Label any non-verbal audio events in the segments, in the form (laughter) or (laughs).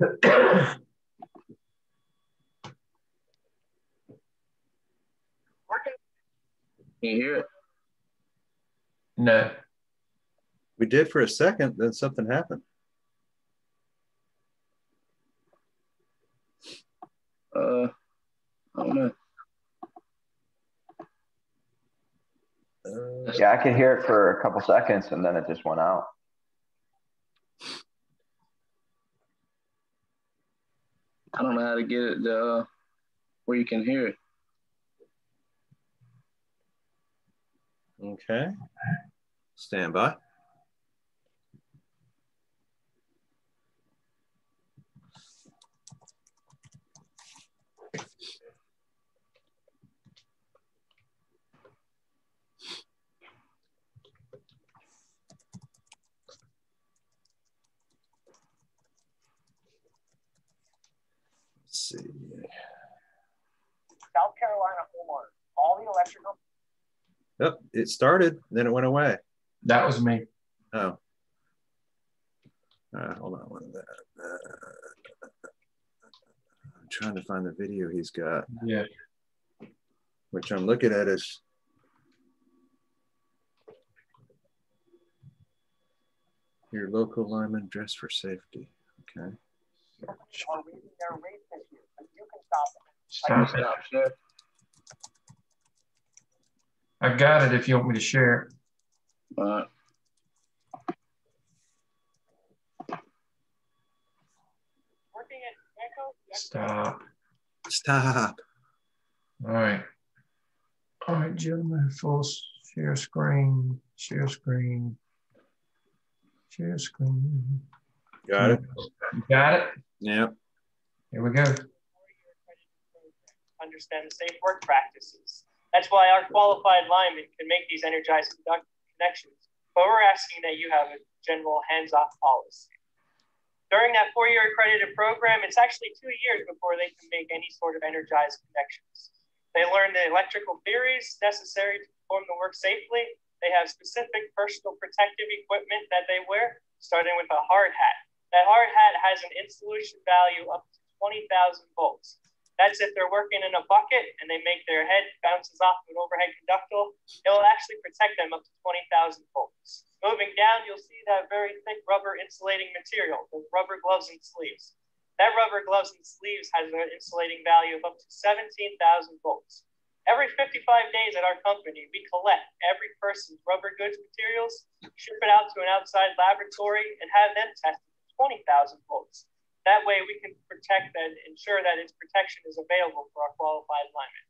Can you hear it? No. We did for a second, then something happened. Uh, I don't know. Uh, Yeah, I could hear it for a couple seconds and then it just went out. I don't know how to get it to, uh, where you can hear it. Okay. Stand by. Let's see. South Carolina homeowner, all the electrical. Yep, it started, then it went away. That was me. Oh. Uh, hold on one minute. Uh, I'm trying to find the video he's got, Yeah. which I'm looking at is your local lineman dress for safety. Okay. are raising their rates this year, but you can stop them. Stop it. Stop share. I got it if you want me to share it. Uh, Working at Echo, Stop. Stop. All right. All right, gentlemen, full share screen, share screen, share screen. Got it? You got it? Yep. Here we go. understand the safe work practices. That's why our qualified linemen can make these energized connections, but we're asking that you have a general hands-off policy. During that four-year accredited program, it's actually two years before they can make any sort of energized connections. They learn the electrical theories necessary to perform the work safely. They have specific personal protective equipment that they wear, starting with a hard hat. That hard hat has an insulation value up to 20,000 volts. That's if they're working in a bucket and they make their head bounces off of an overhead conductor. It will actually protect them up to 20,000 volts. Moving down, you'll see that very thick rubber insulating material, the rubber gloves and sleeves. That rubber gloves and sleeves has an insulating value of up to 17,000 volts. Every 55 days at our company, we collect every person's rubber goods materials, ship it out to an outside laboratory, and have them tested at 20,000 volts. That way we can protect and ensure that its protection is available for our qualified linemen.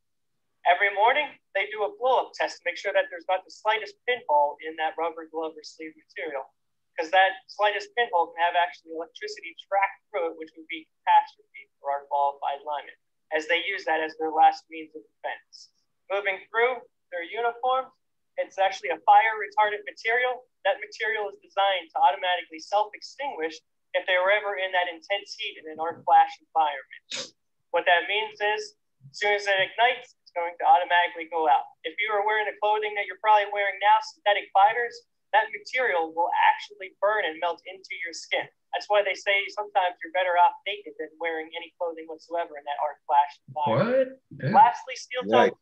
Every morning, they do a blow-up test to make sure that there's not the slightest pinhole in that rubber glove or sleeve material, because that slightest pinhole can have actually electricity track through it, which would be catastrophe for our qualified linemen, as they use that as their last means of defense. Moving through their uniforms, it's actually a fire retardant material. That material is designed to automatically self-extinguish if they were ever in that intense heat in an arc flash environment. What that means is, as soon as it ignites, it's going to automatically go out. If you are wearing the clothing that you're probably wearing now, synthetic fibers, that material will actually burn and melt into your skin. That's why they say sometimes you're better off naked than wearing any clothing whatsoever in that arc flash environment. What? Lastly, steel toe. Right.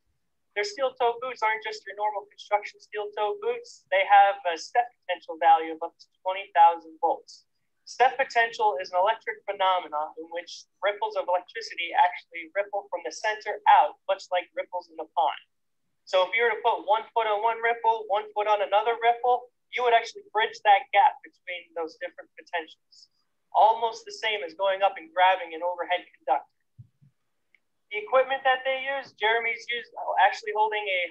Their steel toe boots aren't just your normal construction steel toe boots. They have a step potential value of up to 20,000 volts. Step potential is an electric phenomenon in which ripples of electricity actually ripple from the center out, much like ripples in the pond. So if you were to put one foot on one ripple, one foot on another ripple, you would actually bridge that gap between those different potentials. Almost the same as going up and grabbing an overhead conductor. The equipment that they use, Jeremy's used, actually holding a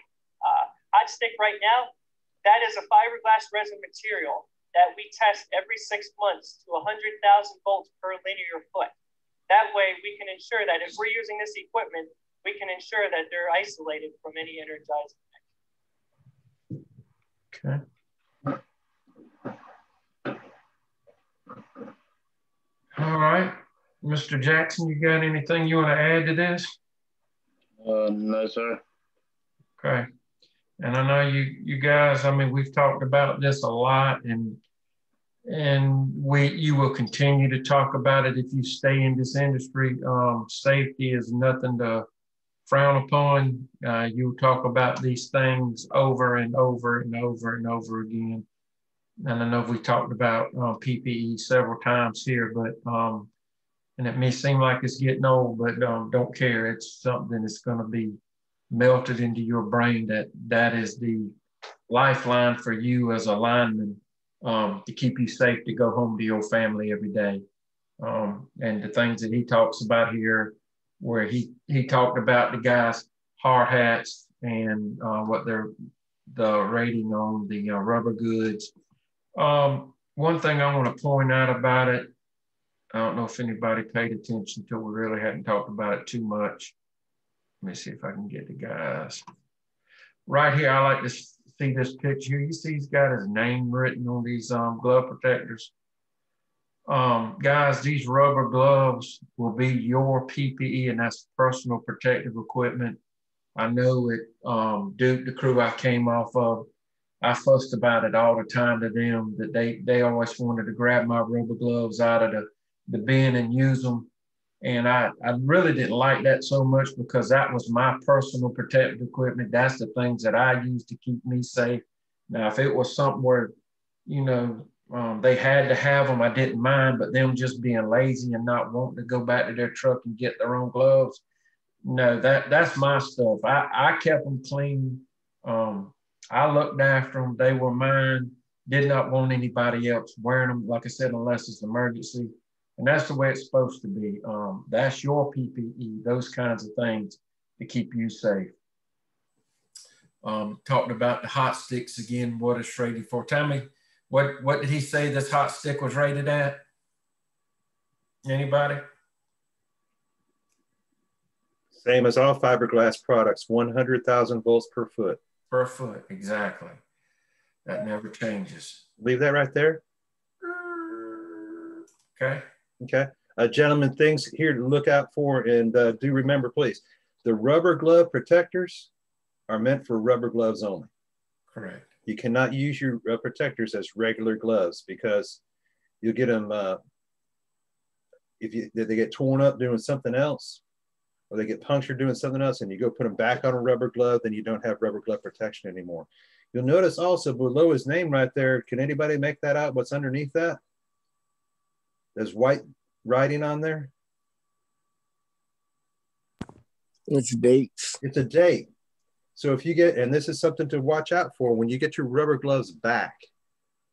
uh, hot stick right now. That is a fiberglass resin material that we test every six months to 100,000 volts per linear foot. That way, we can ensure that if we're using this equipment, we can ensure that they're isolated from any energized connection. Okay. All right. Mr. Jackson, you got anything you want to add to this? uh, no, sir. Okay. And I know you, you guys, I mean, we've talked about this a lot and we you will continue to talk about it if you stay in this industry. Um, safety is nothing to frown upon. Uh, you talk about these things over and over and over and over again. And I know we talked about uh, PPE several times here, but um, and it may seem like it's getting old, but um, don't care. It's something that's going to be melted into your brain that that is the lifeline for you as a lineman um, to keep you safe to go home to your family every day. Um, and the things that he talks about here, where he he talked about the guys' hard hats and uh, what they're the rating on the uh, rubber goods. Um, one thing I want to point out about it, I don't know if anybody paid attention to. We really hadn't talked about it too much. Let me see if I can get the guys. Right here, I like to see this picture. You see he's got his name written on these um, glove protectors. Um, guys, these rubber gloves will be your PPE and that's personal protective equipment. I know it, um, Duke, the crew I came off of, I fussed about it all the time to them that they, they always wanted to grab my rubber gloves out of the, the bin and use them. And I, I really didn't like that so much because that was my personal protective equipment. That's the things that I use to keep me safe. Now, if it was something where, you know, um, they had to have them, I didn't mind, but them just being lazy and not wanting to go back to their truck and get their own gloves, no, that that's my stuff. I, I kept them clean. Um, I looked after them. They were mine. Did not want anybody else wearing them. Like I said, unless it's emergency. And that's the way it's supposed to be. Um, that's your PPE, those kinds of things to keep you safe. Um, talked about the hot sticks again, what is rated for. Tell me, what, what did he say this hot stick was rated at? Anybody? Same as all fiberglass products, 100,000 volts per foot. Per foot, exactly. That never changes. Leave that right there. Okay. Okay. Uh, gentlemen, things here to look out for and uh, do remember, please, the rubber glove protectors are meant for rubber gloves only. Correct. You cannot use your uh, protectors as regular gloves because you'll get them, uh, if you, they get torn up doing something else, or they get punctured doing something else and you go put them back on a rubber glove, then you don't have rubber glove protection anymore. You'll notice also below his name right there, can anybody make that out? What's underneath that? There's white writing on there. It's dates. It's a date. So if you get, and this is something to watch out for, when you get your rubber gloves back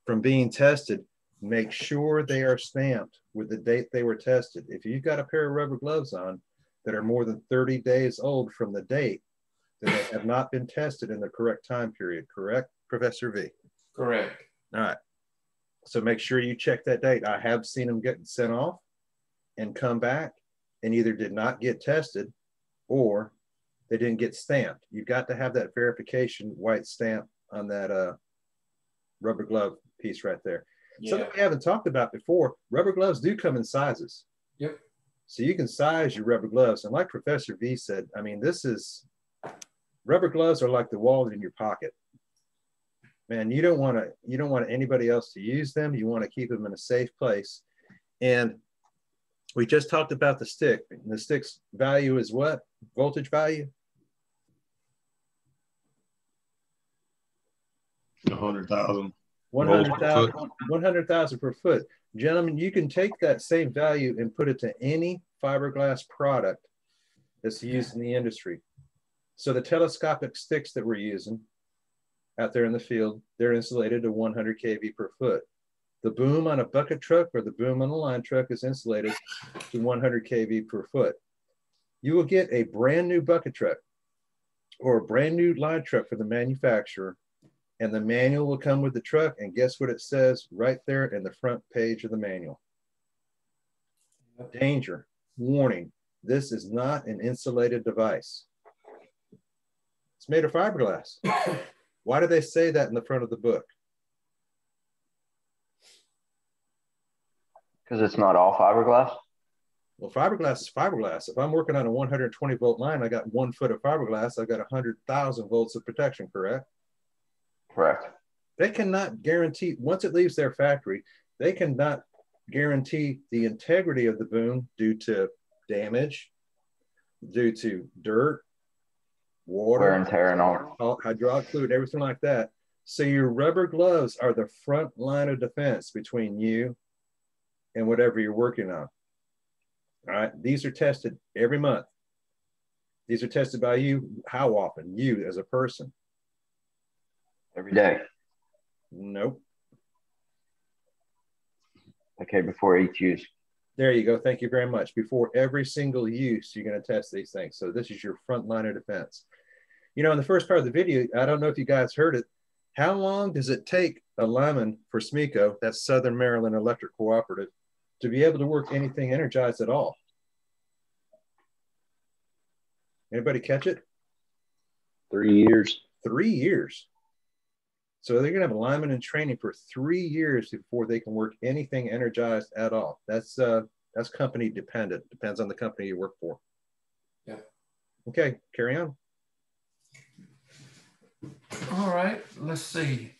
from being tested, make sure they are stamped with the date they were tested. If you've got a pair of rubber gloves on that are more than 30 days old from the date, then they have not been tested in the correct time period, correct, Professor V? Correct. All right. So make sure you check that date. I have seen them get sent off and come back and either did not get tested or they didn't get stamped. You've got to have that verification white stamp on that uh, rubber glove piece right there. Yeah. Something we haven't talked about before, rubber gloves do come in sizes. Yep. So you can size your rubber gloves. And like Professor V said, I mean, this is, rubber gloves are like the wallet in your pocket man, you don't want to you don't want anybody else to use them. You want to keep them in a safe place. And we just talked about the stick. The stick's value is what? Voltage value? Hundred thousand. 100,000 100,000 per foot. Gentlemen, you can take that same value and put it to any fiberglass product that's used in the industry. So the telescopic sticks that we're using, out there in the field, they're insulated to 100 kV per foot. The boom on a bucket truck or the boom on a line truck is insulated to 100 kV per foot. You will get a brand new bucket truck or a brand new line truck for the manufacturer, and the manual will come with the truck. And guess what it says right there in the front page of the manual? Danger, warning, this is not an insulated device. It's made of fiberglass. (coughs) Why do they say that in the front of the book? Because it's not all fiberglass. Well, fiberglass is fiberglass. If I'm working on a 120 volt line, I got one foot of fiberglass. I got 100,000 volts of protection, correct? Correct. They cannot guarantee, once it leaves their factory, they cannot guarantee the integrity of the boom due to damage, due to dirt, water, Wear and tear and all. all- hydraulic fluid, everything like that. So your rubber gloves are the front line of defense between you and whatever you're working on. All right. These are tested every month. These are tested by you. How often? You as a person. Every day. Nope. Okay, before each use. There you go. Thank you very much. Before every single use, you're going to test these things. So this is your front line of defense. You know, in the first part of the video, I don't know if you guys heard it. How long does it take a lineman for SMECO, that's Southern Maryland Electric Cooperative, to be able to work anything energized at all? Anybody catch it? Three years. Three years. So they're going to have a lineman in training for three years before they can work anything energized at all. That's uh, that's company dependent. Depends on the company you work for. Yeah. Okay, carry on. All right, let's see.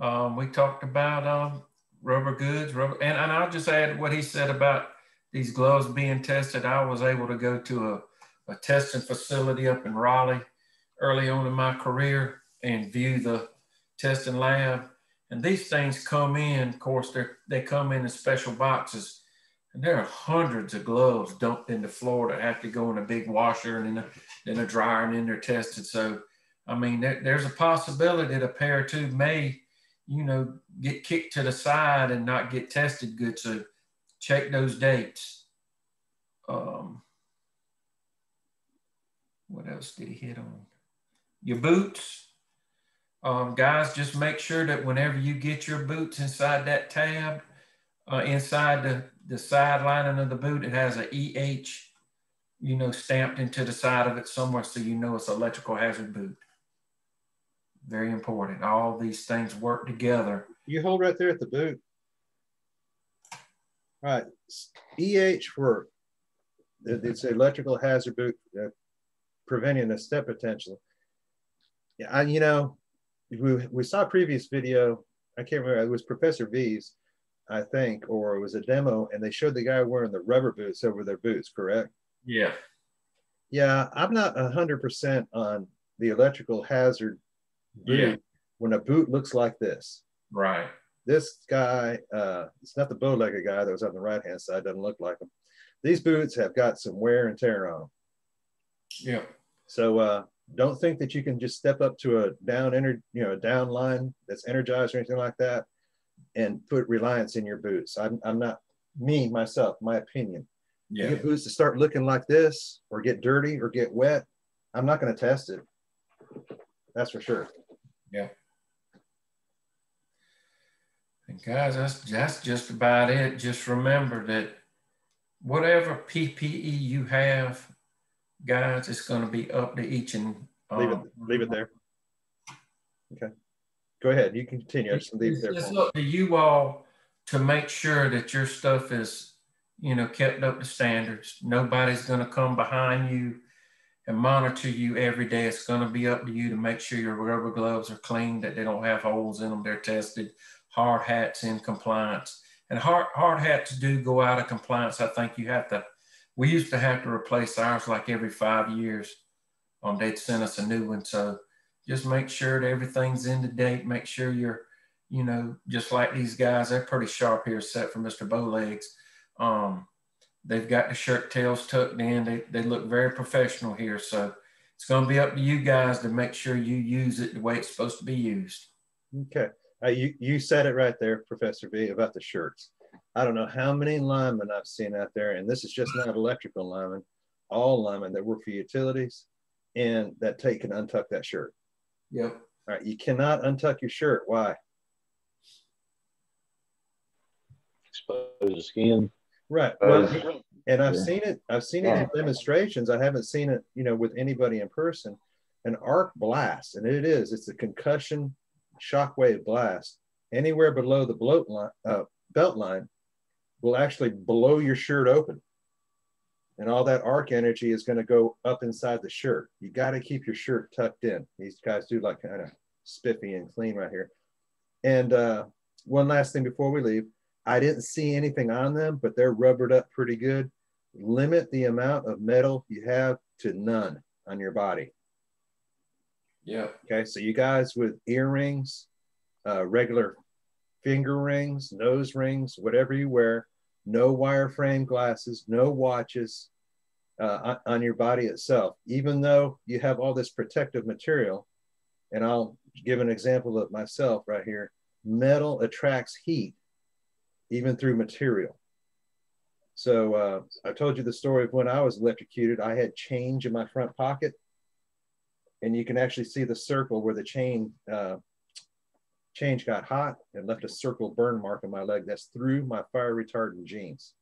Um, we talked about um, rubber goods, rubber, and, and I'll just add what he said about these gloves being tested. I was able to go to a, a testing facility up in Raleigh early on in my career and view the testing lab. And these things come in, of course, they they come in in special boxes. And there are hundreds of gloves dumped into Florida have to go in a big washer and then a, then a dryer, and then they're tested. So I mean, there, there's a possibility that a pair or two may, you know, get kicked to the side and not get tested good. So check those dates. Um, what else did he hit on? Your boots. Um, guys, just make sure that whenever you get your boots inside that tab, uh, inside the, the side lining of the boot, it has a EH, you know, stamped into the side of it somewhere so you know it's electrical hazard boot very important. All these things work together. You hold right there at the boot. All right, EH for it's electrical hazard boot uh, preventing a step potential. Yeah, I, you know, we, we saw a previous video. I can't remember. It was Professor V's, I think, or it was a demo, and they showed the guy wearing the rubber boots over their boots. Correct? Yeah. Yeah, I'm not hundred percent on the electrical hazard Yeah. when a boot looks like this. Right. This guy, uh, it's not the bow-legged guy that was on the right-hand side, doesn't look like him. These boots have got some wear and tear on them. Yeah. So uh, don't think that you can just step up to a down ener- you know, a down line that's energized or anything like that and put reliance in your boots. I'm, I'm not me myself, my opinion. You Yeah. get boots to start looking like this or get dirty or get wet. I'm not going to test it. That's for sure. And guys, that's that's just about it. Just remember that whatever PPE you have, guys, it's going to be up to each and Leave it, um, leave it there. Okay. Go ahead. You can continue. I just leave it It's, there. it's up to you all to make sure that your stuff is, you know, kept up to standards. Nobody's going to come behind you and monitor you every day. It's going to be up to you to make sure your rubber gloves are clean, that they don't have holes in them, they're tested. Hard hats in compliance, and hard hard hats do go out of compliance. I think you have to. We used to have to replace ours like every five years. Um, they'd send us a new one, so just make sure that everything's in to date. Make sure you're, you know, just like these guys, they're pretty sharp here, except for Mr. Bowlegs. Um, they've got the shirt tails tucked in. They, they look very professional here. So it's going to be up to you guys to make sure you use it the way it's supposed to be used. Okay. Uh, you, you said it right there, Professor V, about the shirts. I don't know how many linemen I've seen out there, and this is just not electrical linemen, all linemen that work for utilities and that take and untuck that shirt. Yep. All right. You cannot untuck your shirt. Why? Expose the skin. Right. Uh, Well, and I've yeah. seen it. I've seen it in demonstrations. I haven't seen it, you know, with anybody in person. An arc blast, and it is. It's a concussion shockwave blast. Anywhere below the bloat line, uh, belt line, will actually blow your shirt open, and all that arc energy is going to go up inside the shirt. You got to keep your shirt tucked in. These guys do like kind of spiffy and clean right here. And uh, one last thing before we leave, I didn't see anything on them, but they're rubbered up pretty good. Limit the amount of metal you have to none on your body. Yeah. Okay, so you guys with earrings, uh, regular finger rings, nose rings, whatever you wear, no wireframe glasses, no watches uh, on, on your body itself, even though you have all this protective material. And I'll give an example of myself right here. Metal attracts heat even through material. So uh, I told you the story of when I was electrocuted. I had change in my front pocket, and you can actually see the circle where the chain uh, change got hot and left a circle burn mark on my leg. That's through my fire retardant jeans.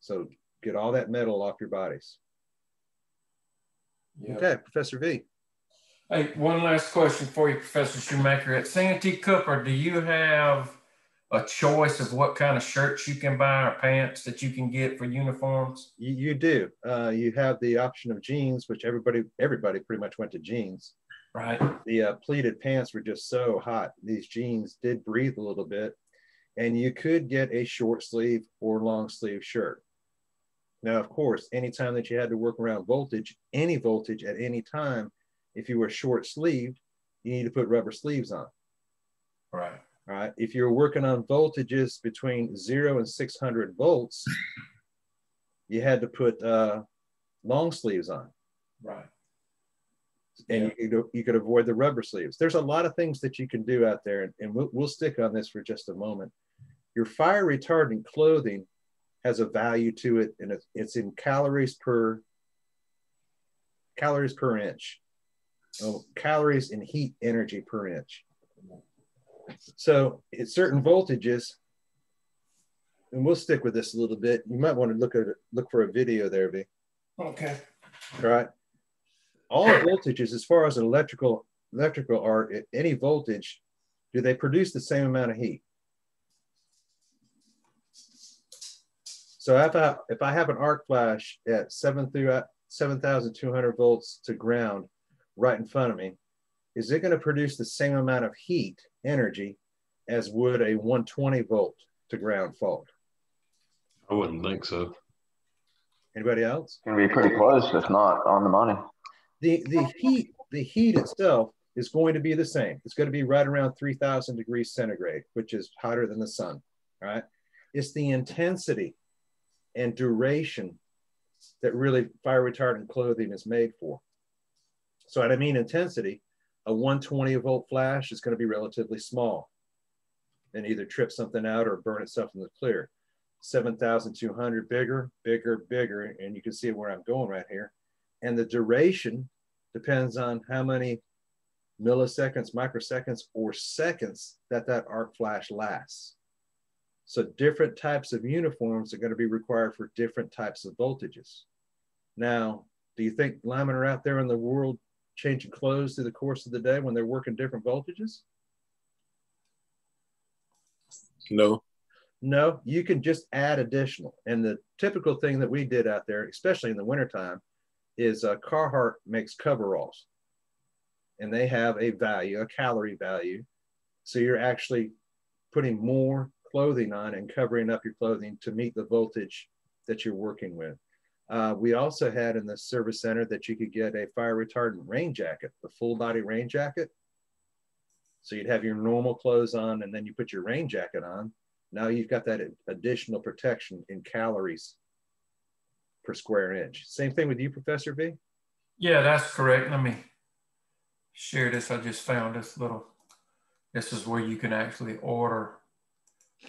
So get all that metal off your bodies. Yeah. Okay, Professor V. Hey, one last question for you, Professor Shoemaker. At Santee Cooper, do you have a choice of what kind of shirts you can buy or pants that you can get for uniforms? You, you do. Uh, you have the option of jeans, which everybody everybody pretty much went to jeans. Right. The uh, pleated pants were just so hot. These jeans did breathe a little bit, and you could get a short sleeve or long sleeve shirt. Now, of course, anytime that you had to work around voltage, any voltage at any time, if you were short sleeved, you need to put rubber sleeves on. Right. All right. If you're working on voltages between zero and 600 volts, you had to put uh, long sleeves on. Right. And you, could, you could avoid the rubber sleeves. There's a lot of things that you can do out there, and, and we'll, we'll stick on this for just a moment. Your fire retardant clothing has a value to it, and it's, it's in calories per calories per inch. Oh, calories in heat energy per inch. So at certain voltages, and we'll stick with this a little bit. You might want to look at look for a video there, V. Okay. All right. All voltages, as far as an electrical electrical are at any voltage, do they produce the same amount of heat? So if I if I have an arc flash at seven through seven thousand two hundred volts to ground right in front of me, is it going to produce the same amount of heat energy as would a 120 volt to ground fault? I wouldn't think so. Anybody else? It's gonna be pretty close, if not on the money. The the heat the heat itself is going to be the same. It's going to be right around 3,000 degrees centigrade, which is hotter than the sun. All right. It's the intensity and duration that really fire retardant clothing is made for. So, what I mean intensity, a 120 volt flash is going to be relatively small and either trip something out or burn itself in the clear. 7,200 bigger, bigger, bigger. And you can see where I'm going right here. And the duration depends on how many milliseconds, microseconds, or seconds that that arc flash lasts. So different types of uniforms are going to be required for different types of voltages. Now, do you think linemen are out there in the world changing clothes through the course of the day when they're working different voltages? No. No, you can just add additional. And the typical thing that we did out there, especially in the wintertime, is uh, Carhartt makes coveralls. And they have a value, a calorie value. So you're actually putting more clothing on and covering up your clothing to meet the voltage that you're working with. Uh, we also had in the service center that you could get a fire retardant rain jacket, the full body rain jacket. So you'd have your normal clothes on and then you put your rain jacket on. Now you've got that additional protection in calories per square inch. Same thing with you, Professor V? Yeah, that's correct. Let me share this. I just found this little, this is where you can actually order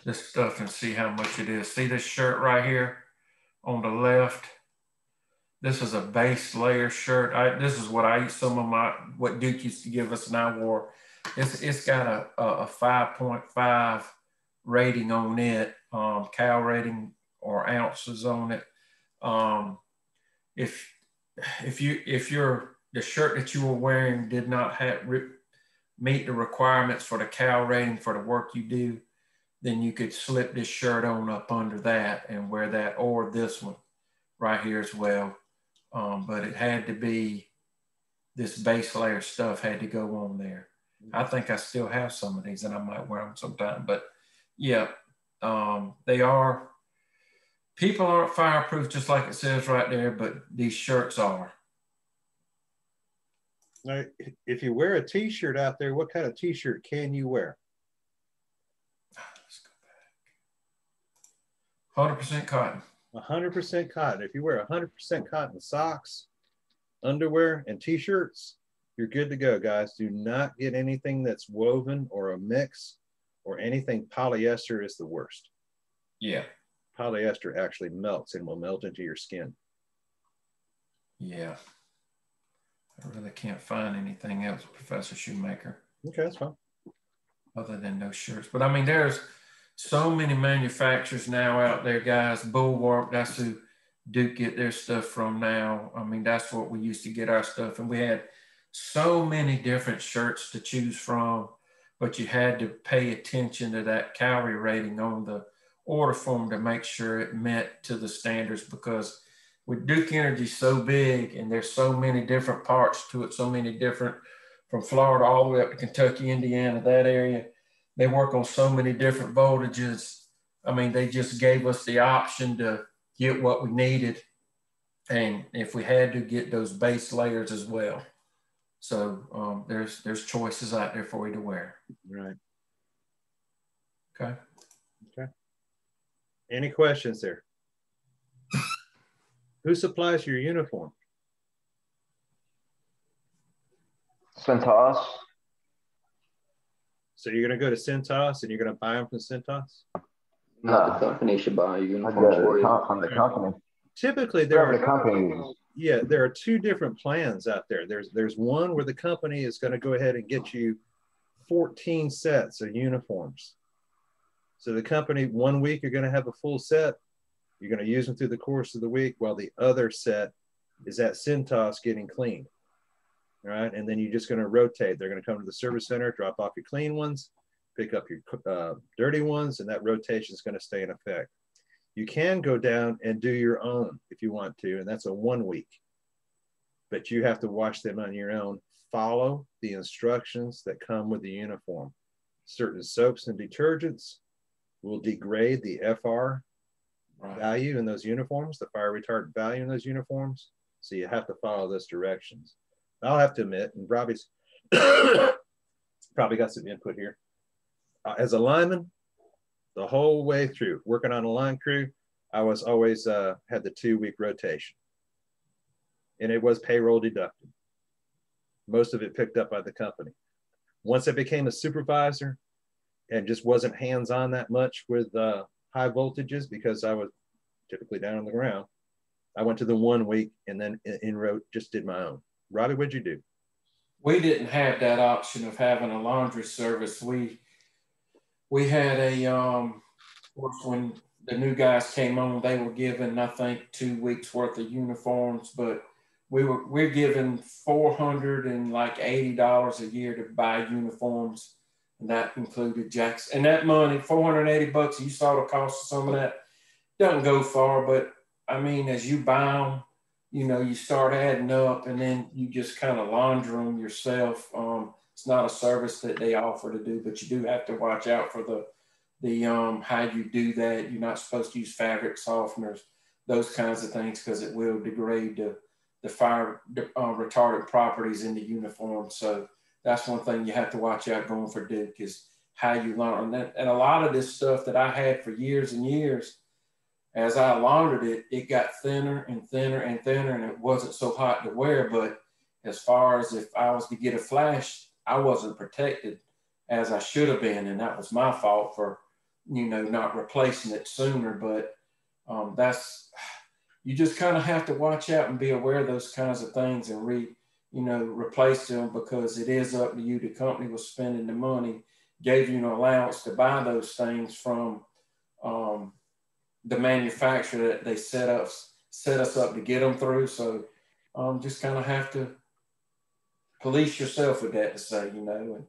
this stuff and see how much it is. See this shirt right here on the left? This is a base layer shirt. I, this is what I some of my what Duke used to give us and I wore. It's it's got a a, 5.5 rating on it, um, cal rating or ounces on it. Um, if if you if your the shirt that you were wearing did not have meet the requirements for the cal rating for the work you do, then you could slip this shirt on up under that and wear that or this one right here as well. Um, but it had to be this base layer stuff had to go on there. I think I still have some of these and I might wear them sometime, but Yeah, um, they are. People aren't fireproof, just like it says right there, but these shirts are. Now, if you wear a t-shirt out there, what kind of t-shirt can you wear? Let's go back. 100% cotton. 100% cotton. If you wear 100% cotton socks, underwear, and t-shirts, you're good to go, guys. Do not get anything that's woven or a mix or anything polyester is the worst. Yeah. Polyester actually melts and will melt into your skin. Yeah. I really can't find anything else, Professor Shoemaker, Okay, that's fine. other than those shirts. But I mean, there's so many manufacturers now out there, guys. Bulwark, that's who Duke get their stuff from now. I mean, that's what we used to get our stuff. And we had so many different shirts to choose from, but you had to pay attention to that calorie rating on the order form to make sure it met to the standards because with Duke Energy so big and there's so many different parts to it, so many different from Florida all the way up to Kentucky, Indiana, that area. They work on so many different voltages. I mean, they just gave us the option to get what we needed. And if we had to get those base layers as well. So um, there's there's choices out there for you to wear. Right. Okay. Okay. Any questions there? (coughs) Who supplies your uniform? Cintas, So you're going to go to Cintas and you're going to buy them from Cintas? No. The company should buy a I uniform got for it you. from the company. Typically, there Whatever the are yeah, there are two different plans out there. There's there's one where the company is going to go ahead and get you 14 sets of uniforms. So the company one week you're going to have a full set. You're going to use them through the course of the week, while the other set is at Cintas getting cleaned. All right, and then you're just going to rotate. They're going to come to the service center, drop off your clean ones, pick up your uh, dirty ones, and that rotation is going to stay in effect. You can go down and do your own if you want to, and that's a one week. But you have to wash them on your own. Follow the instructions that come with the uniform. Certain soaps and detergents will degrade the FR Right. value in those uniforms, the fire retardant value in those uniforms. So you have to follow those directions. I'll have to admit, and Robbie's (coughs) probably got some input here. Uh, as a lineman, the whole way through working on a line crew, I was always uh, had the two week rotation, and it was payroll deducted. Most of it picked up by the company. Once I became a supervisor, and just wasn't hands on that much with uh, high voltages because I was typically down on the ground. I went to the one week and then in, in road just did my own. Robbie, what'd you do? we didn't have that option of having a laundry service. We we had a um of course when the new guys came on, they were given I think two weeks worth of uniforms, but we were we're given four hundred and like eighty dollars a year to buy uniforms, and that included jacks. And that money, four hundred eighty bucks, you saw the cost of some of that. Doesn't go far, but I mean, as you buy them, you know, you start adding up and then you just kind of launder them yourself. Um, it's not a service that they offer to do, but you do have to watch out for the, the, um, how you do that. You're not supposed to use fabric softeners, those kinds of things, because it will degrade the, the fire uh, retardant properties in the uniform. So that's one thing you have to watch out going for Duke is how you learn. And, and a lot of this stuff that I had for years and years, as I laundered it, it got thinner and thinner and thinner, and it wasn't so hot to wear. But as far as if I was to get a flash, I wasn't protected as I should have been, and that was my fault for, you know, not replacing it sooner. But um, that's you just kind of have to watch out and be aware of those kinds of things and re, you know, replace them because it is up to you. The company was spending the money, gave you an allowance to buy those things from. Um, the manufacturer that they set us set us up to get them through. So um, just kind of have to police yourself with that to say, you know, and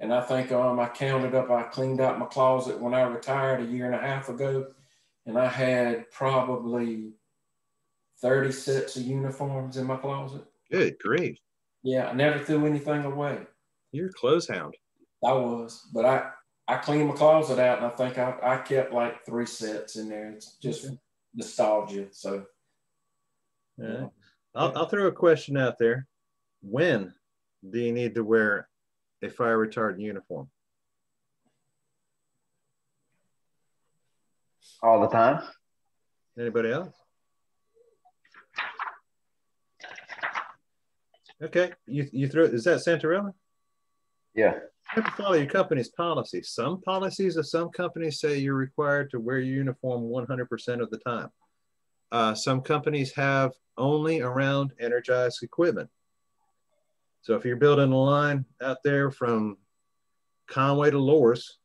and I think um, I counted up, I cleaned out my closet when I retired a year and a half ago, and I had probably 30 sets of uniforms in my closet. Good grief. Yeah, I never threw anything away. You're a clothes hound. I was, but I I cleaned my closet out and I think I, I kept like three sets in there. It's just nostalgia. So, Yeah. I'll, I'll throw a question out there. When do you need to wear a fire retardant uniform? All the time? Anybody else? Okay, you, you throw, is that Santarella? Yeah. You have to follow your company's policy. Some policies of some companies say you're required to wear your uniform 100% of the time. Uh, some companies have only around energized equipment. So if you're building a line out there from Conway to Loris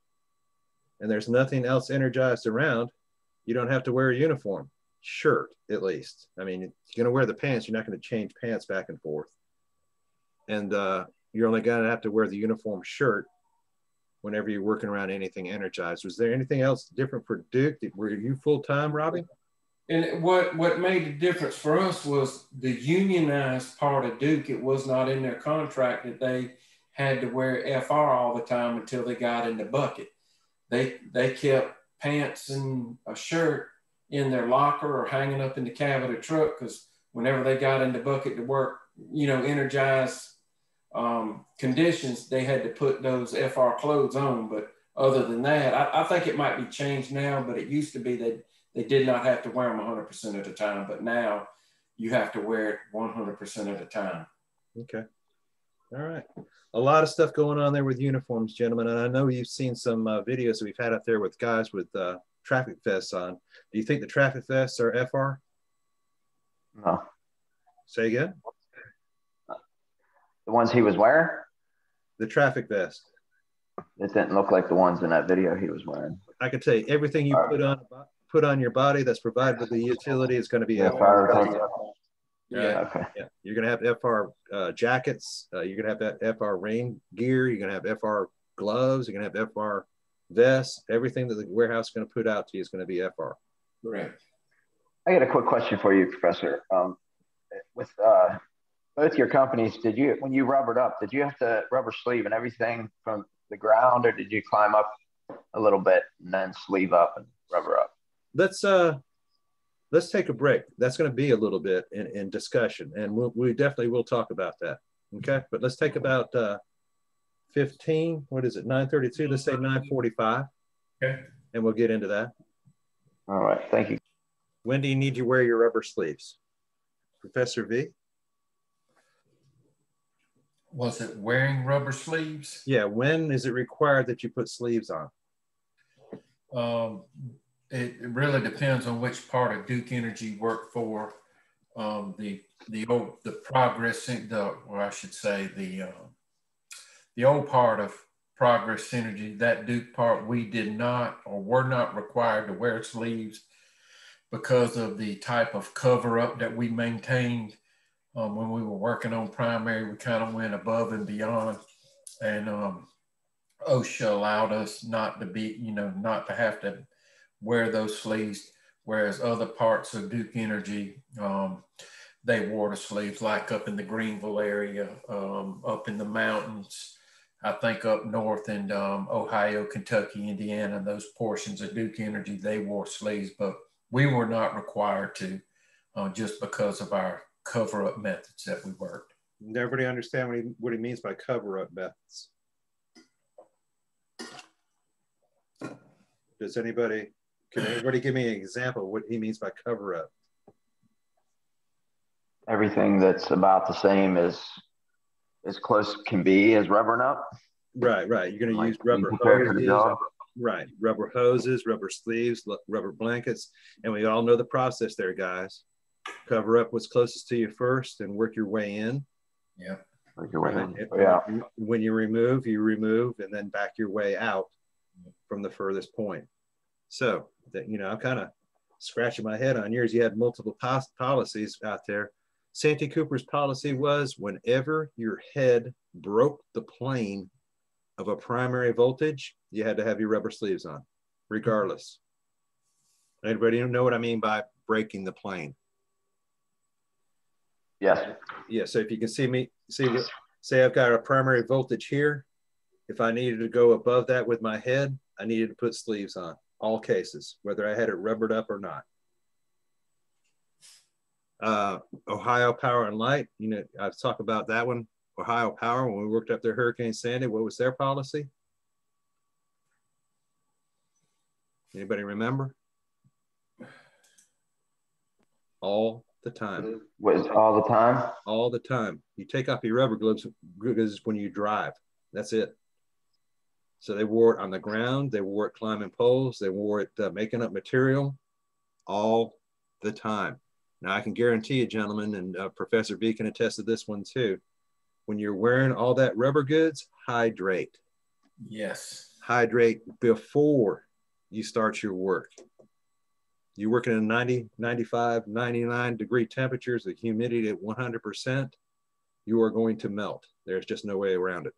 and there's nothing else energized around, you don't have to wear a uniform, shirt at least. I mean, you're going to wear the pants, you're not going to change pants back and forth. And uh, you're only going to have to wear the uniform shirt whenever you're working around anything energized. Was there anything else different for Duke? Were you full time, Robbie? and what what made the difference for us was the unionized part of Duke. It was not in their contract that they had to wear FR all the time until they got in the bucket. They they kept pants and a shirt in their locker or hanging up in the cab of the truck because whenever they got in the bucket to work, you know, energized um, conditions, they had to put those FR clothes on. But other than that, I, I, think it might be changed now, but it used to be that they did not have to wear them 100% of the time. But now you have to wear it 100% of the time. Okay. All right. A lot of stuff going on there with uniforms, gentlemen. And I know you've seen some uh, videos that we've had out there with guys with uh, traffic vests on. Do you think the traffic vests are FR? No. Say again? The ones he was wearing? The traffic vest. It didn't look like the ones in that video he was wearing. I can say everything you put on put on your body that's provided with the utility is going to be yeah, FR. Yeah. Okay. Yeah. You're going to have FR uh, jackets. Uh, you're going to have that FR rain gear. You're going to have FR gloves. You're going to have FR vests. Everything that the warehouse is going to put out to you is going to be FR. Correct. I got a quick question for you, Professor. Um, with uh, both your companies, did you when you rubbered up, did you have to rubber sleeve and everything from the ground, or did you climb up a little bit and then sleeve up and rubber up? Let's uh, let's take a break. That's going to be a little bit in, in discussion, and we'll, we definitely will talk about that. Okay, but let's take about uh, 15. What is it? 9:32. Let's say 9:45. Okay, and we'll get into that. All right. Thank you. When do you need to wear your rubber sleeves, Professor V? Was it wearing rubber sleeves? Yeah. When is it required that you put sleeves on? Um, it, it really depends on which part of Duke Energy work for. Um, the the old the progress the or I should say the uh, the old part of Progress Energy that Duke part we did not or were not required to wear sleeves because of the type of cover up that we maintained um, when we were working on primary, we kind of went above and beyond. And um, OSHA allowed us not to be, you know, not to have to wear those sleeves, whereas other parts of Duke Energy, um, they wore the sleeves, like up in the Greenville area, um, up in the mountains. I think up north in um, Ohio, Kentucky, Indiana, those portions of Duke Energy, they wore sleeves, but we were not required to uh, just because of our cover up methods that we worked. Does everybody understand what he, what he means by cover up methods? Does anybody, can anybody give me an example of what he means by cover up? Everything that's about the same as as close can be as rubbering up. Right, right. You're going to Like use rubber compared to the hoses, right? Rubber hoses, rubber sleeves, lu- rubber blankets, and we all know the process there, guys. Cover up what's closest to you first, and work your way in. Yeah. Like you're with And it. it- Yeah. When you remove, you remove, and then back your way out from the furthest point. So that you know, I'm kind of scratching my head on yours. You had multiple pos- policies out there. Santee Cooper's policy was whenever your head broke the plane of a primary voltage, you had to have your rubber sleeves on, regardless. Anybody know what I mean by breaking the plane? Yes. Yeah, so if you can see me, see say I've got a primary voltage here. If If I needed to go above that with my head, I needed to put sleeves on, all cases, whether I had it rubbered up or not. Uh, Ohio Power and Light, you know, I've talked about that one. Ohio Power, when we worked up their Hurricane Sandy, what was their policy? Anybody remember? All the time. Was all the time? All the time. You take off your rubber gloves because when you drive. That's it. So they wore it on the ground. They wore it climbing poles. They wore it uh, making up material all the time. Now I can guarantee you, gentlemen, and uh, Professor V can attest to this one too. When you're wearing all that rubber goods, hydrate. Yes. Hydrate before you start your work. You're working in 90, 95, 99 degree temperatures, the humidity at 100%, you are going to melt. There's just no way around it.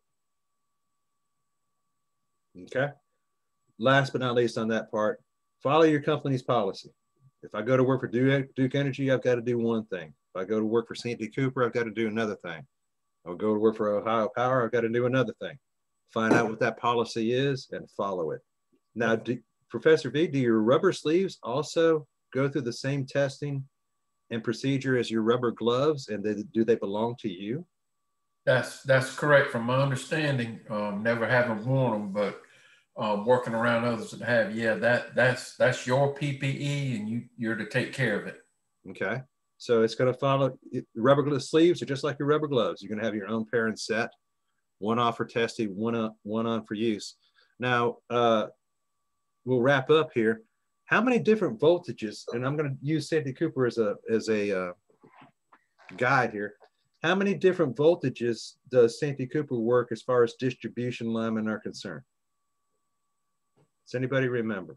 Okay. Last but not least on that part, follow your company's policy. If I go to work for Duke, Duke Energy, I've got to do one thing. If I go to work for Santee Cooper, I've got to do another thing. I'll go to work for Ohio Power, I've got to do another thing. Find out what that policy is and follow it. Now, do, Professor V, do your rubber sleeves also go through the same testing and procedure as your rubber gloves, and they, do they belong to you? That's that's correct from my understanding. Um, never having worn them, but uh, working around others that have. Yeah, that that's that's your PPE, and you you're to take care of it. Okay, so it's going to follow rubber glove sleeves are just like your rubber gloves. You're going to have your own pair and set, one off for testing, one on one on for use. Now, uh, we'll wrap up here. How many different voltages, and I'm going to use Santee Cooper as a, as a uh, guide here. How many different voltages does Santee Cooper work as far as distribution linemen are concerned? Does anybody remember?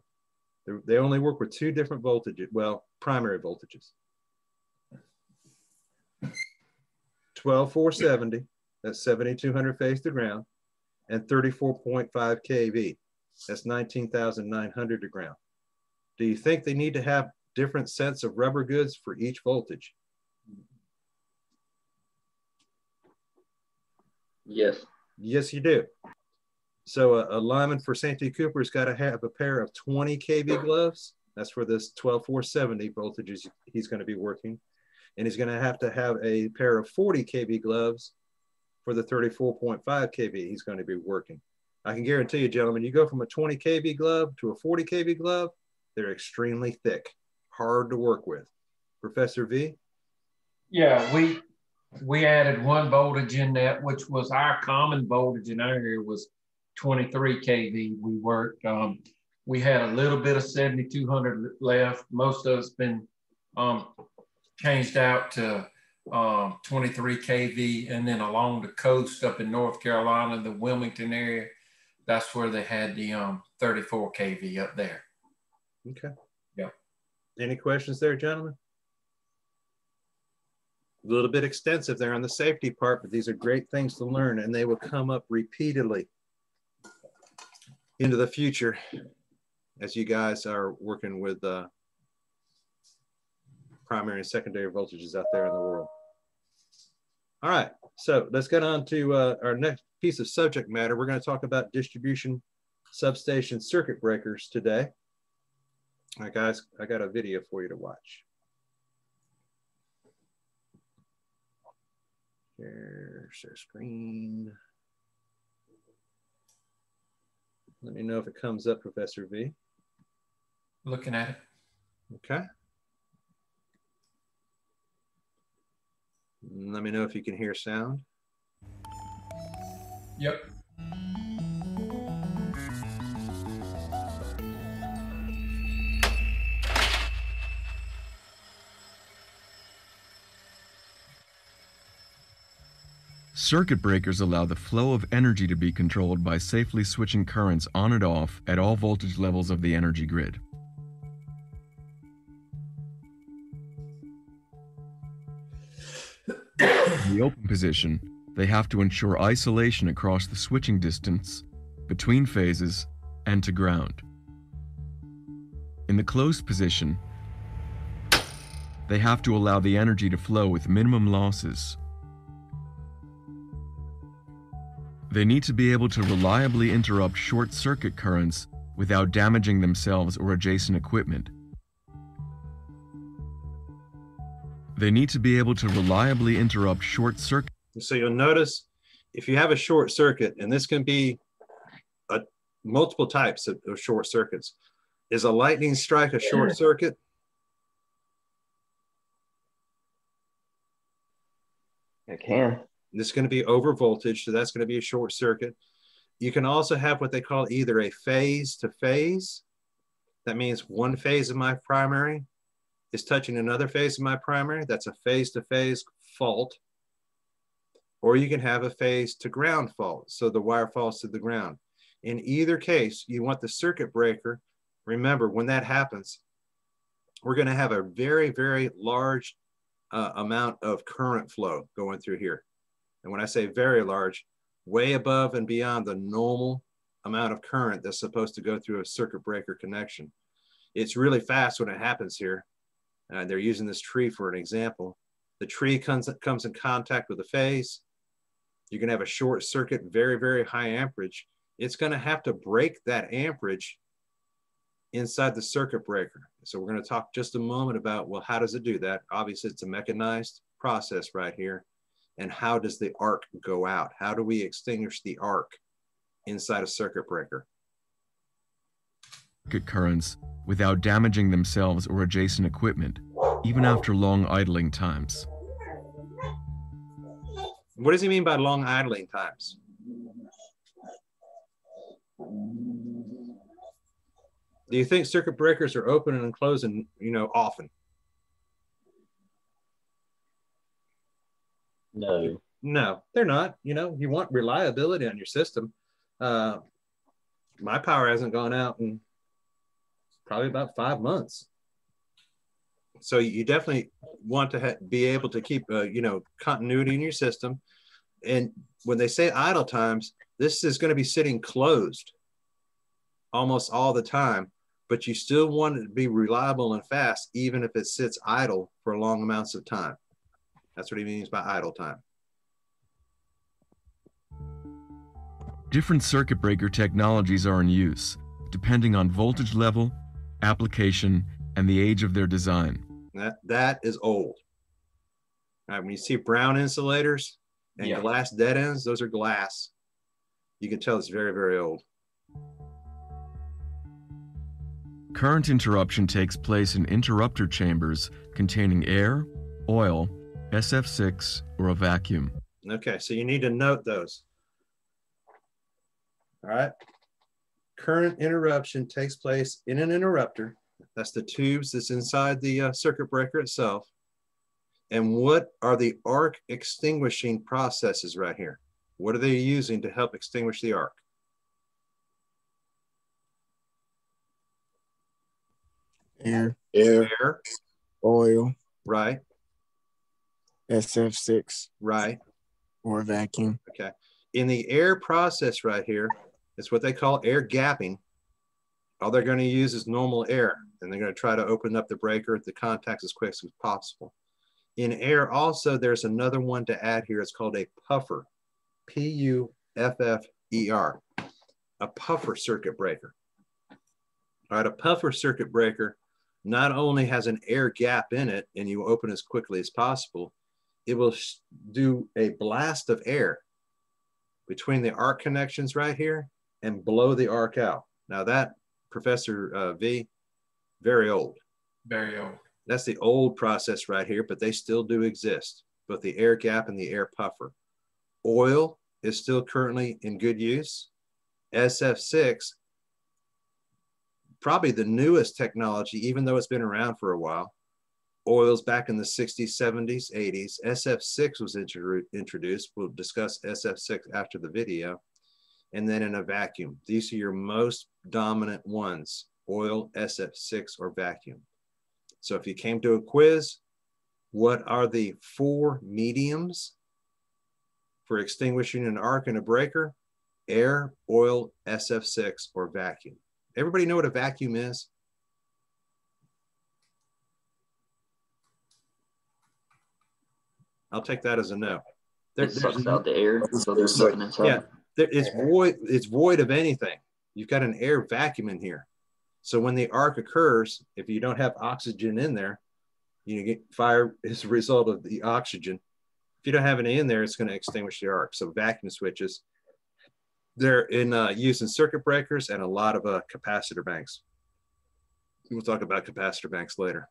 They only work with two different voltages, well, primary voltages. 12470, that's 7200 phase to ground, and 34.5 kV. That's 19,900 to ground. Do you think they need to have different sets of rubber goods for each voltage? Yes. Yes, you do. So a, a lineman for Santee Cooper's got to have a pair of 20 kV gloves. That's for this 12470 voltages he's going to be working. And he's going to have to have a pair of 40 kV gloves for the 34.5 kV he's going to be working. I can guarantee you, gentlemen, you go from a 20 kV glove to a 40 kV glove, they're extremely thick, hard to work with. Professor V? Yeah, we we added one voltage in that, which was our common voltage in our area was 23 kV. We worked. Um, we had a little bit of 7200 left. Most of it's been um, changed out to um, 23 kV, and then along the coast up in North Carolina, the Wilmington area, that's where they had the um 34 kV up there. Okay. Yeah. Any questions there, gentlemen? A little bit extensive there on the safety part, but these are great things to learn and they will come up repeatedly into the future as you guys are working with uh, primary and secondary voltages out there in the world. All right, so let's get on to uh, our next piece of subject matter. We're going to talk about distribution substation circuit breakers today. All right, guys, I got a video for you to watch. Share, share screen. Let me know if it comes up, Professor V. Looking at it. Okay. Let me know if you can hear sound. Yep. Circuit breakers allow the flow of energy to be controlled by safely switching currents on and off at all voltage levels of the energy grid. The open position, they have to ensure isolation across the switching distance, between phases, and to ground. In the closed position, they have to allow the energy to flow with minimum losses They need to be able to reliably interrupt short circuit currents without damaging themselves or adjacent equipment. They need to be able to reliably interrupt short circuit. So you'll notice if you have a short circuit, and this can be a, multiple types of, of short circuits, is a lightning strike a short circuit? It can. This is going to be over voltage, so that's going to be a short circuit. You can also have what they call either a phase to phase. That means one phase of my primary is touching another phase of my primary. That's a phase to phase fault. Or you can have a phase to ground fault. So the wire falls to the ground. In either case, you want the circuit breaker. Remember, when that happens, we're going to have a very, very large uh, amount of current flow going through here. And when I say very large, way above and beyond the normal amount of current that's supposed to go through a circuit breaker connection. It's really fast when it happens here. Uh, they're using this tree for an example. The tree comes, comes in contact with the phase. You're gonna have a short circuit, very, very high amperage. It's gonna have to break that amperage inside the circuit breaker. So we're gonna talk just a moment about, well, how does it do that? Obviously it's a mechanized process right here and how does the arc go out? How do we extinguish the arc inside a circuit breaker? Currents without damaging themselves or adjacent equipment, even after long idling times. What does he mean by long idling times? Do you think circuit breakers are open and closing, you know, often? No. No, they're not. You know, you want reliability on your system. Uh, my power hasn't gone out in probably about five months. So you definitely want to be able to keep, uh, you know, continuity in your system. And when they say idle times, this is going to be sitting closed almost all the time, but you still want it to be reliable and fast, even if it sits idle for long amounts of time. That's what he means by idle time. Different circuit breaker technologies are in use, depending on voltage level, application, and the age of their design. That, that is old. All right, when you see brown insulators and Yeah. glass dead ends, those are glass. You can tell it's very, very old. Current interruption takes place in interrupter chambers containing air, oil, SF6, or a vacuum. Okay, so you need to note those. All right. Current interruption takes place in an interrupter. That's the tubes that's inside the uh, circuit breaker itself. And what are the arc extinguishing processes right here? What are they using to help extinguish the arc? Air, Air, Air, oil, right, SF6, right. or vacuum. Okay. In the air process right here, it's what they call air gapping. All they're going to use is normal air, and they're going to try to open up the breaker at the contacts as quick as possible. In air, also, there's another one to add here. It's called a puffer, P U F F E R, a puffer circuit breaker. All right, a puffer circuit breaker not only has an air gap in it and you open as quickly as possible, it will do a blast of air between the arc connections right here and blow the arc out. Now that, Professor uh, V, very old. Very old. That's the old process right here, but they still do exist, both the air gap and the air puffer. Oil is still currently in good use. SF6, probably the newest technology, even though it's been around for a while. Oils back in the 60s, 70s, 80s. SF6 was introduced. We'll discuss SF6 after the video. And then in a vacuum. These are your most dominant ones oil, SF6, or vacuum. So if you came to a quiz, what are the four mediums for extinguishing an arc in a breaker? Air, oil, SF6, or vacuum. Everybody know what a vacuum is? I'll take that as a no. There- It sucks out the air, so there's nothing inside. yeah, there, it's void. It's void of anything. You've got an air vacuum in here. So when the arc occurs, if you don't have oxygen in there, you get fire (laughs) as a result of the oxygen. If you don't have any in there, it's going to extinguish the arc. So vacuum switches, they're in uh, use in circuit breakers and a lot of uh, capacitor banks. We'll talk about capacitor banks later.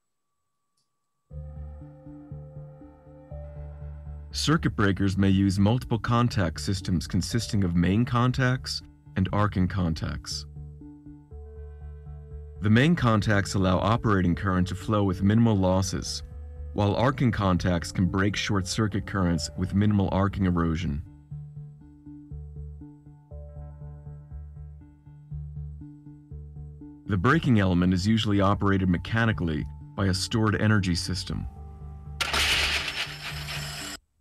Circuit breakers may use multiple contact systems consisting of main contacts and arcing contacts. The main contacts allow operating current to flow with minimal losses, while arcing contacts can break short circuit currents with minimal arcing erosion. The breaking element is usually operated mechanically by a stored energy system.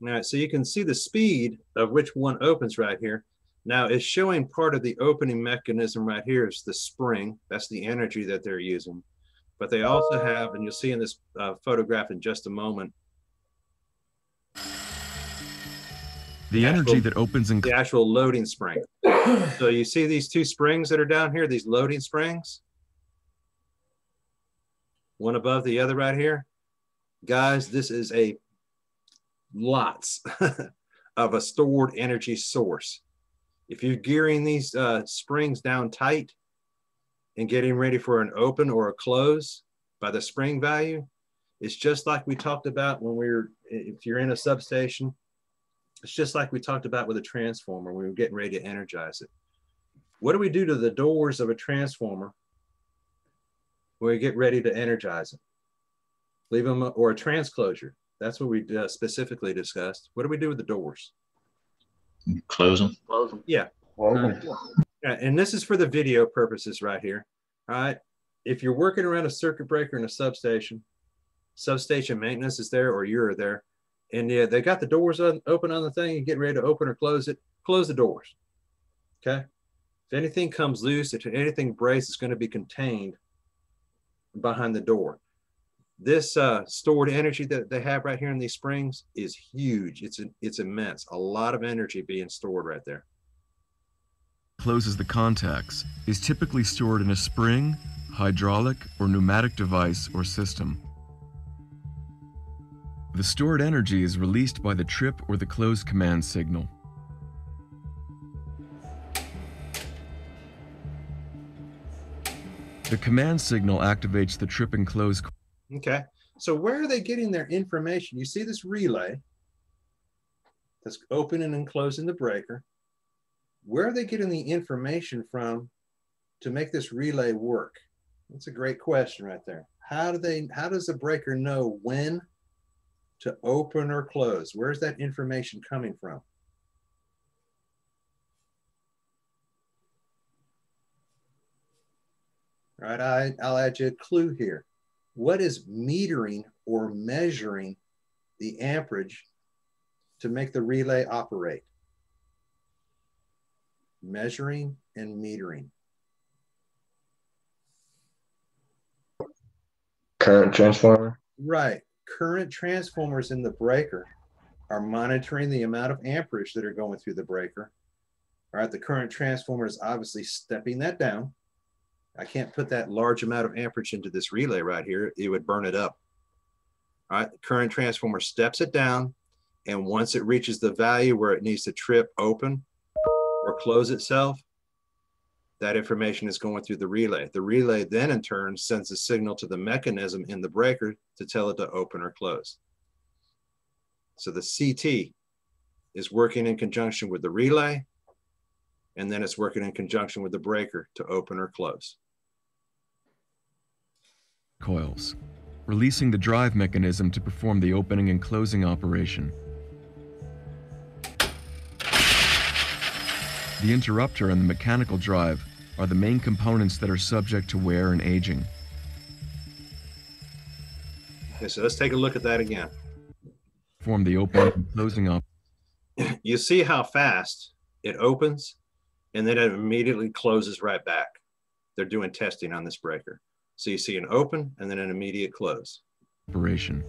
All right, so you can see the speed of which one opens right here. Now it's showing part of the opening mechanism right here is the spring. That's the energy that they're using. But they also have, and you'll see in this uh, photograph in just a moment, The energy that opens and the actual loading spring. so you see these two springs that are down here, these loading springs? One above the other right here. Guys, this is a lots (laughs) of a stored energy source. If you're gearing these uh, springs down tight and getting ready for an open or a close by the spring value, it's just like we talked about when we were, if you're in a substation, it's just like we talked about with a transformer when we were getting ready to energize it. What do we do to the doors of a transformer when we get ready to energize it? Leave them, or a transclosure. That's what we uh, specifically discussed. What do we do with the doors? Close them. Close them. Yeah. Uh, yeah, and this is for the video purposes right here. All right. If you're working around a circuit breaker in a substation, substation maintenance is there or you're there, and yeah, they got the doors on, open on the thing and getting ready to open or close it, close the doors. Okay. If anything comes loose, if anything breaks, it's going to be contained behind the door. This uh, stored energy that they have right here in these springs is huge. It's it's immense. A lot of energy being stored right there. closes the contacts is typically stored in a spring, hydraulic, or pneumatic device or system. The stored energy is released by the trip or the close command signal. The command signal activates the trip and close Okay. So where are they getting their information? You see this relay that's opening and closing the breaker. Where are they getting the information from to make this relay work? That's a great question right there. How do they how does the breaker know when to open or close? Where's that information coming from? Right, I, I'll add you a clue here what is metering or measuring the amperage to make the relay operate? Measuring and metering. Current transformer. Right. Current transformers in the breaker are monitoring the amount of amperage that are going through the breaker. All right. The current transformer is obviously stepping that down. I can't put that large amount of amperage into this relay right here. It would burn it up. All right, current transformer steps it down. And once it reaches the value where it needs to trip open or close itself, that information is going through the relay. The relay then in turn sends a signal to the mechanism in the breaker to tell it to open or close. So the CT is working in conjunction with the relay, and then it's working in conjunction with the breaker to open or close coils, releasing the drive mechanism to perform the opening and closing operation. The interrupter and the mechanical drive are the main components that are subject to wear and aging. Okay, so let's take a look at that again. Form the opening and closing op. You see how fast it opens and then it immediately closes right back. They're doing testing on this breaker. So you see an open and then an immediate close. Operation.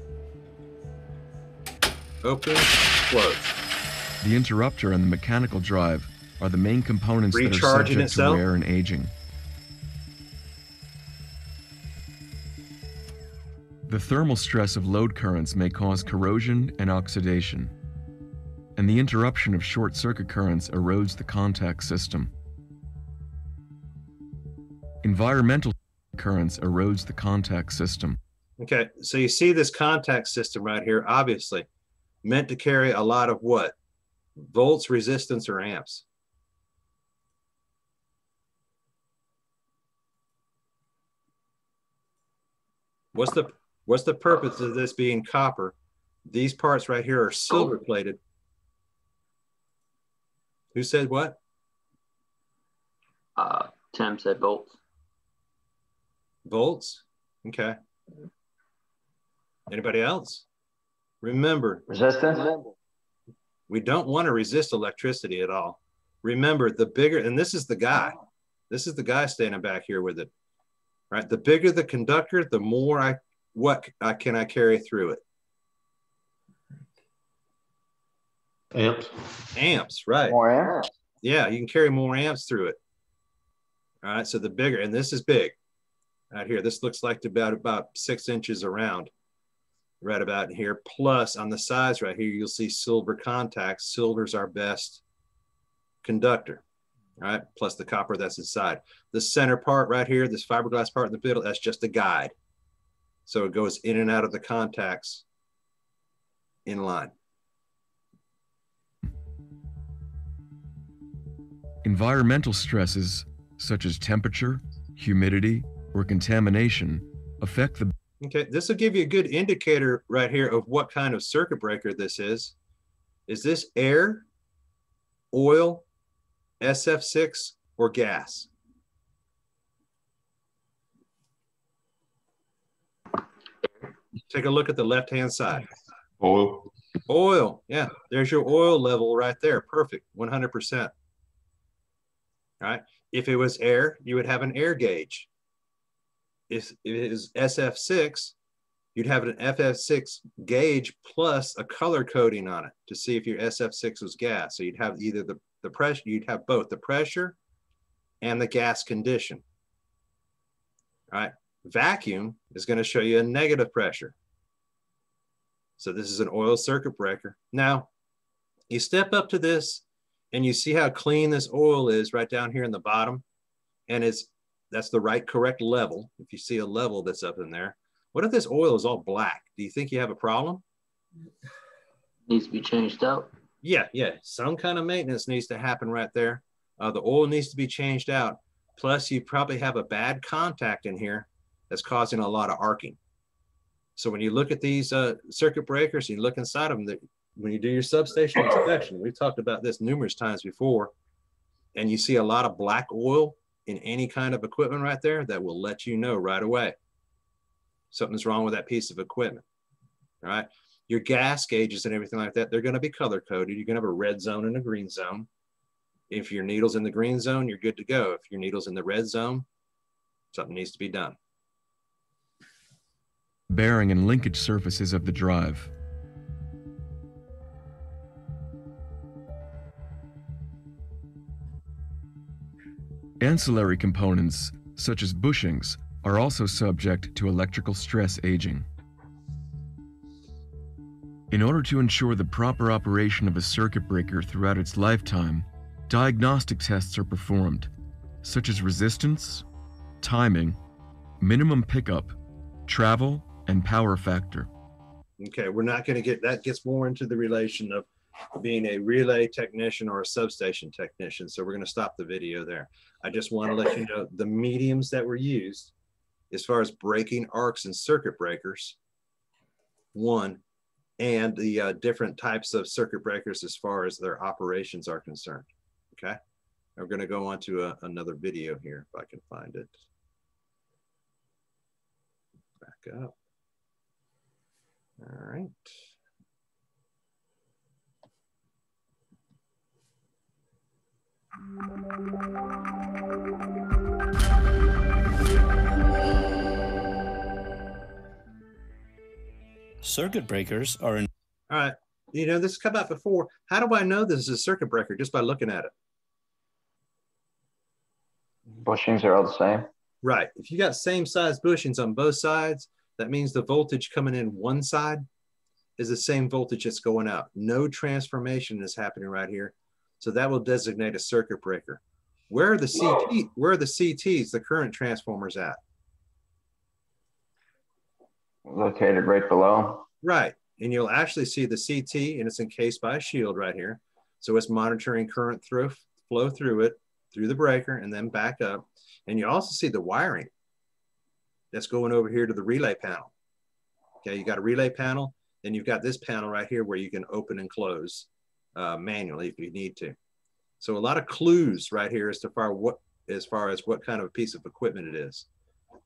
Open, close. The interrupter and the mechanical drive are the main components that are subject itself? to wear and aging. The thermal stress of load currents may cause corrosion and oxidation, and the interruption of short circuit currents erodes the contact system. Environmental currents erodes the contact system. Okay, so you see this contact system right here, obviously meant to carry a lot of what? Volts, resistance, or amps. What's the what's the purpose of this being copper? These parts right here are silver plated. Who said what? Uh, Tim said volts. Volts? Okay. Anybody else? Remember, Resistance? we don't want to resist electricity at all. Remember, the bigger, and this is the guy, this is the guy standing back here with it, right? The bigger the conductor, the more I, what I, can I carry through it? Amps. Amps, right? More amps? Yeah, you can carry more amps through it. All right, so the bigger, and this is big, right here. This looks like about about six inches around, right about here. Plus, on the sides right here, you'll see silver contacts. Silver's our best conductor, all right? Plus the copper that's inside. The center part right here, this fiberglass part in the middle, that's just a guide. So it goes in and out of the contacts in line. Environmental stresses, such as temperature, humidity, or contamination, affect the Okay, this will give you a good indicator right here of what kind of circuit breaker this is. Is this air, oil, SF6, or gas? Take a look at the left-hand side. Oil. Oil, yeah, there's your oil level right there. Perfect, 100%. All right, if it was air, you would have an air gauge. If it is SF6, you'd have an SF6 gauge plus a color coding on it to see if your SF6 was gas. So you'd have either the, the pressure, you'd have both the pressure and the gas condition. All right, vacuum is going to show you a negative pressure. So this is an oil circuit breaker. Now, you step up to this and you see how clean this oil is right down here in the bottom. And it's that's the right correct level. If you see a level that's up in there. What if this oil is all black? Do you think you have a problem? Needs to be changed out. Yeah, yeah. Some kind of maintenance needs to happen right there. Uh, the oil needs to be changed out. Plus, you probably have a bad contact in here that's causing a lot of arcing. So when you look at these uh, circuit breakers, you look inside of them. That when you do your substation inspection, we've talked about this numerous times before, and you see a lot of black oil in any kind of equipment right there, that will let you know right away something's wrong with that piece of equipment. All right. Your gas gauges and everything like that, they're going to be color coded. You're going to have a red zone and a green zone. If your needle's in the green zone, you're good to go. If your needle's in the red zone, something needs to be done. bearing and linkage surfaces of the drive. Ancillary components, such as bushings, are also subject to electrical stress aging. In order to ensure the proper operation of a circuit breaker throughout its lifetime, diagnostic tests are performed, such as resistance, timing, minimum pickup, travel, and power factor. Okay, we're not going to get that gets more into the relation of being a relay technician or a substation technician. So we're going to stop the video there. I just want to let you know the mediums that were used as far as breaking arcs and circuit breakers. One, and the uh, different types of circuit breakers as far as their operations are concerned. Okay, we're going to go on to a, another video here if I can find it. Back up. All right. Circuit breakers are in All right. You know, this has come out before. How do I know this is a circuit breaker? Just by looking at it. Bushings are all the same. Right. If you got same size bushings on both sides, that means the voltage coming in one side is the same voltage that's going out. No transformation is happening right here. So that will designate a circuit breaker. Where are the CT, where are the CTs, the current transformers at? Located right below. Right. And you'll actually see the CT and it's encased by a shield right here. So it's monitoring current through flow through it, through the breaker and then back up. And you also see the wiring that's going over here to the relay panel. Okay, you got a relay panel, then you've got this panel right here where you can open and close uh, manually if you need to. So a lot of clues right here as to far what as far as what kind of a piece of equipment it is.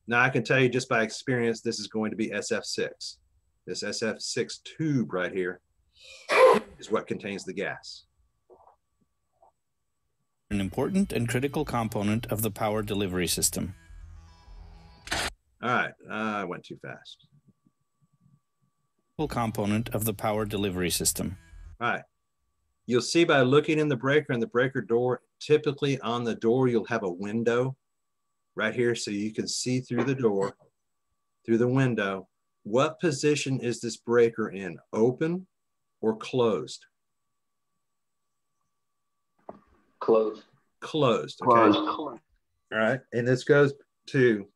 Now I can tell you just by experience, this is going to be SF6. This SF6 tube right here is what contains the gas. An important and critical component of the power delivery system. All right, uh, I went too fast. Component of the power delivery system. All right. You'll see by looking in the breaker and the breaker door, typically on the door, you'll have a window right here so you can see through the door, through the window. What position is this breaker in, open or closed? Closed. Closed. Okay. Closed. All right. And this goes to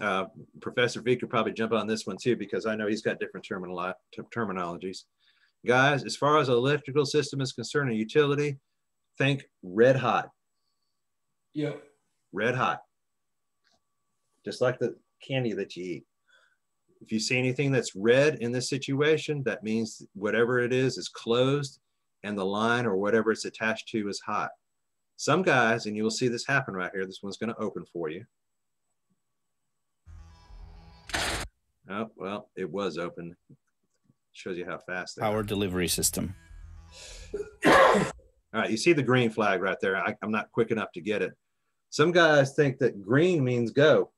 uh, Professor V could probably jump on this one too, because I know he's got different terminolo terminologies. Guys, as far as electrical system is concerned, a utility, think red hot. Yep. Red hot. Just like the candy that you eat. If you see anything that's red in this situation, that means whatever it is is closed and the line or whatever it's attached to is hot. Some guys, and you will see this happen right here, this one's going to open for you. Oh, well, it was open. Shows you how fast they Power delivery system. (coughs) All right, you see the green flag right there. I, I'm not quick enough to get it. Some guys think that green means go.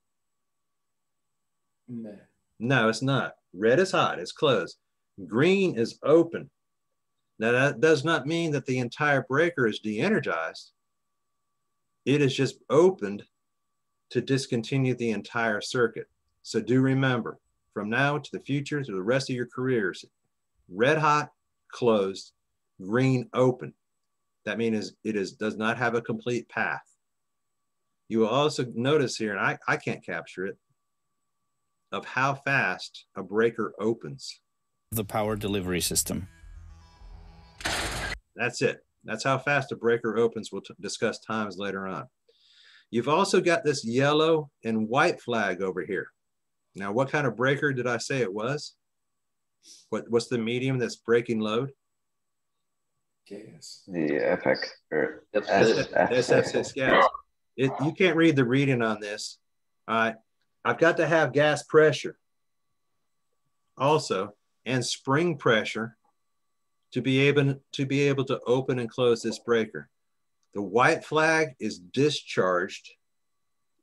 No. No, it's not. Red is hot, it's closed. Green is open. Now, that does not mean that the entire breaker is de energized. It is just opened to discontinue the entire circuit. So do remember, from now to the future to the rest of your careers, red hot, closed, green, open. That means it is does not have a complete path. You will also notice here, and I, I can't capture it, of how fast a breaker opens. The power delivery system. That's it. That's how fast a breaker opens. We'll discuss times later on. You've also got this yellow and white flag over here. Now, what kind of breaker did I say it was? What, what's the medium that's breaking load? Gas. The FX or SF6 gas. It, you can't read the reading on this. All right. I've got to have gas pressure also and spring pressure to be able to be able to open and close this breaker. The white flag is discharged.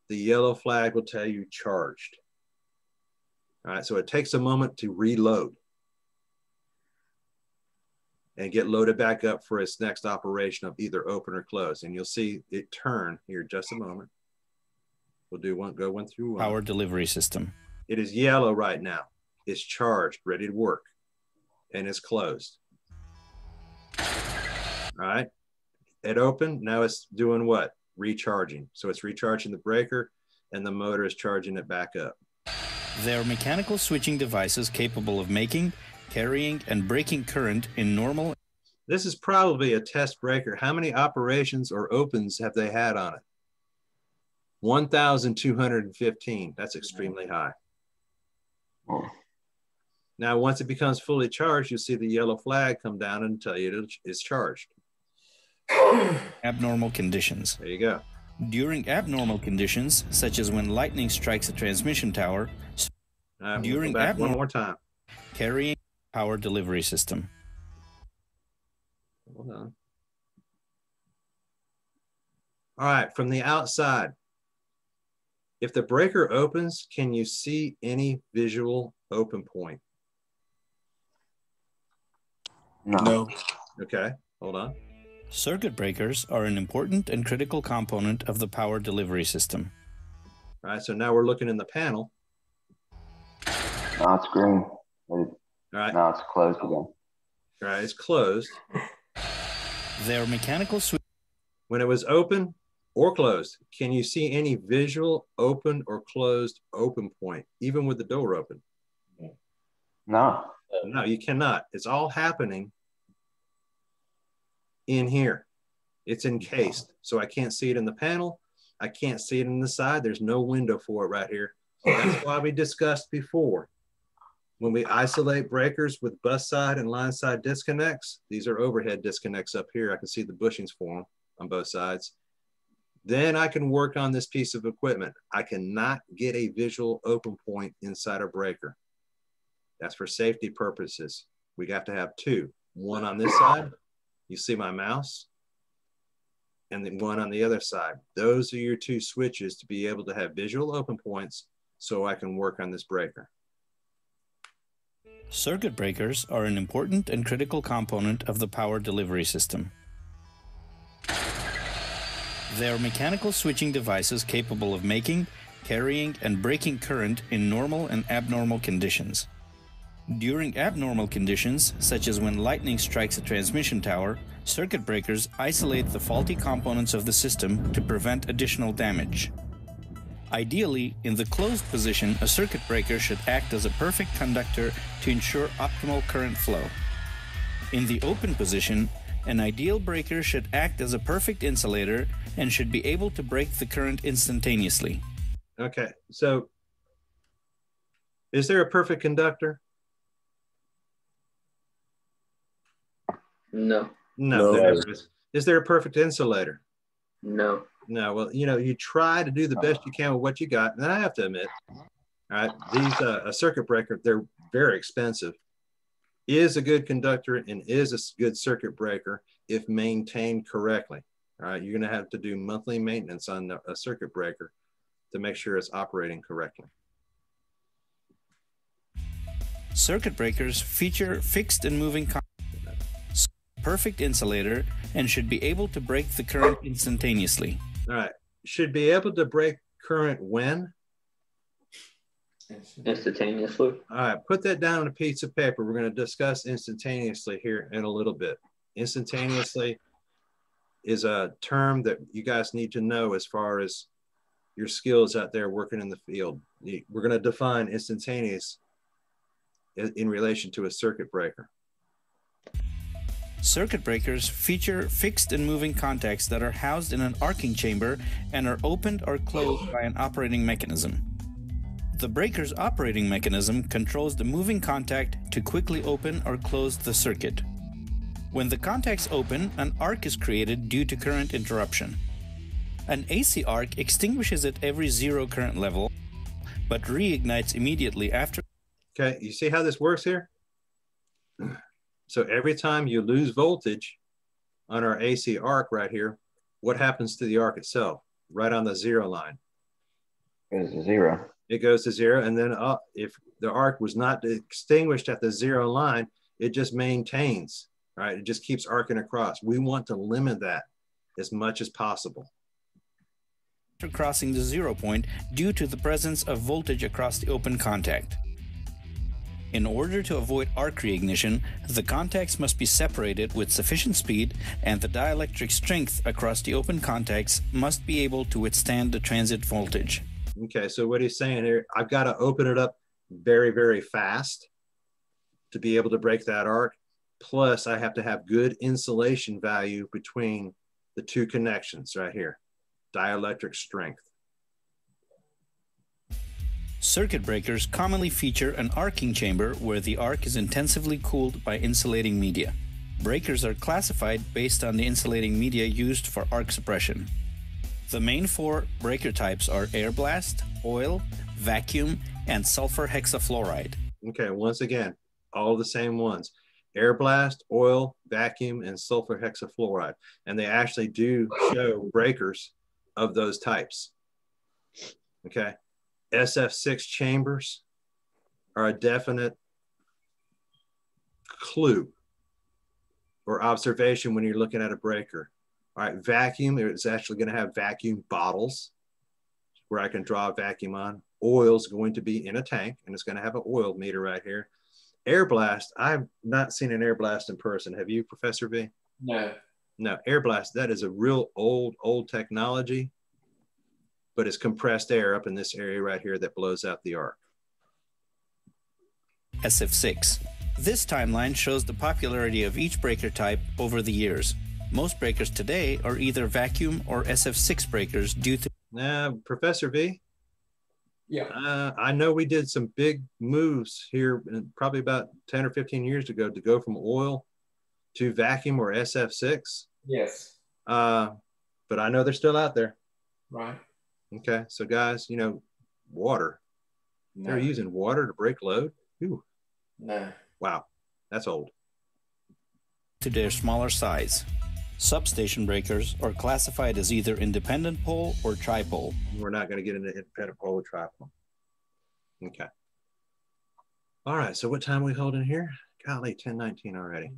The yellow flag will tell you charged. All right, so it takes a moment to reload and get loaded back up for its next operation of either open or close. And you'll see it turn here just a moment. We'll do one, go one through one. Power delivery system. It is yellow right now. It's charged, ready to work, and it's closed. All right. It opened. Now it's doing what? Recharging. So it's recharging the breaker and the motor is charging it back up. They are mechanical switching devices capable of making, carrying, and breaking current in normal. This is probably a test breaker. How many operations or opens have they had on it? 1,215. That's extremely high. Now, once it becomes fully charged, you'll see the yellow flag come down and tell you it's charged. Abnormal conditions. There you go. During abnormal conditions, such as when lightning strikes a transmission tower, uh, during we'll abnormal one more time. carrying power delivery system. Hold on. All right, from the outside, if the breaker opens, can you see any visual open point? No. Okay, hold on. Circuit breakers are an important and critical component of the power delivery system. All right, so now we're looking in the panel. Now it's green. All right. Now it's closed again. All right, it's closed. Their mechanical switch. When it was open or closed, can you see any visual open or closed open point, even with the door open? No. No, you cannot. It's all happening in here. It's encased. So I can't see it in the panel. I can't see it in the side. There's no window for it right here. That's (laughs) why we discussed before. When we isolate breakers with bus side and line side disconnects, these are overhead disconnects up here. I can see the bushings for them on both sides. Then I can work on this piece of equipment. I cannot get a visual open point inside a breaker. That's for safety purposes. We have to have two, one on this side. You see my mouse and then one on the other side. Those are your two switches to be able to have visual open points so I can work on this breaker. Circuit breakers are an important and critical component of the power delivery system. They are mechanical switching devices capable of making, carrying, and breaking current in normal and abnormal conditions. During abnormal conditions, such as when lightning strikes a transmission tower, circuit breakers isolate the faulty components of the system to prevent additional damage. Ideally, in the closed position, a circuit breaker should act as a perfect conductor to ensure optimal current flow. In the open position, an ideal breaker should act as a perfect insulator and should be able to break the current instantaneously. Okay, so is there a perfect conductor? No. No. No. there is. Is there a perfect insulator? No. No. Well, you know, you try to do the best you can with what you got. And I have to admit, all right, these uh, a circuit breaker, they're very expensive. Is a good conductor and is a good circuit breaker if maintained correctly. All right, you're going to have to do monthly maintenance on a circuit breaker to make sure it's operating correctly. Circuit breakers feature fixed and moving con- perfect insulator and should be able to break the current instantaneously. All right, should be able to break current when? Instantaneously. All right, put that down on a piece of paper. We're going to discuss instantaneously here in a little bit. Instantaneously is a term that you guys need to know as far as your skills out there working in the field. We're going to define instantaneous in, in relation to a circuit breaker. Circuit breakers feature fixed and moving contacts that are housed in an arcing chamber and are opened or closed by an operating mechanism. The breaker's operating mechanism controls the moving contact to quickly open or close the circuit. When the contacts open, an arc is created due to current interruption. An AC arc extinguishes at every zero current level, but reignites immediately after. Okay, you see how this works here? So every time you lose voltage on our AC arc right here, what happens to the arc itself? Right on the zero line. It goes to zero. It goes to zero. And then uh, if the arc was not extinguished at the zero line, it just maintains, right? It just keeps arcing across. We want to limit that as much as possible. Crossing the zero point due to the presence of voltage across the open contact. In order to avoid arc reignition, the contacts must be separated with sufficient speed and the dielectric strength across the open contacts must be able to withstand the transient voltage. Okay, so what he's saying here, I've got to open it up very, very fast to be able to break that arc. Plus, I have to have good insulation value between the two connections right here, dielectric strength. Circuit breakers commonly feature an arcing chamber where the arc is intensively cooled by insulating media. Breakers are classified based on the insulating media used for arc suppression. The main four breaker types are air blast, oil, vacuum, and sulfur hexafluoride. Okay, once again, all the same ones air blast, oil, vacuum, and sulfur hexafluoride. And they actually do show breakers of those types. Okay. SF6 chambers are a definite clue or observation when you're looking at a breaker. All right, vacuum, it's actually going to have vacuum bottles where I can draw a vacuum on. Oil is going to be in a tank and it's going to have an oil meter right here. Air blast, I've not seen an air blast in person. Have you, Professor V? No. No, air blast, that is a real old, old technology, but it's compressed air up in this area right here that blows out the arc. SF6. This timeline shows the popularity of each breaker type over the years. Most breakers today are either vacuum or SF6 breakers due to. Now, Professor V, Yeah. uh, I know we did some big moves here, probably about 10 or 15 years ago, to go from oil to vacuum or SF6. Yes. Uh, but I know they're still out there. Right. Okay. So, guys, you know, water. No. They're using water to break load. Ooh, No. wow. That's old. to their smaller size. Substation breakers are classified as either independent pole or tripole. We're not going to get into independent pole or tripole. Okay. All right. So, what time are we holding here? Golly, 1019 already.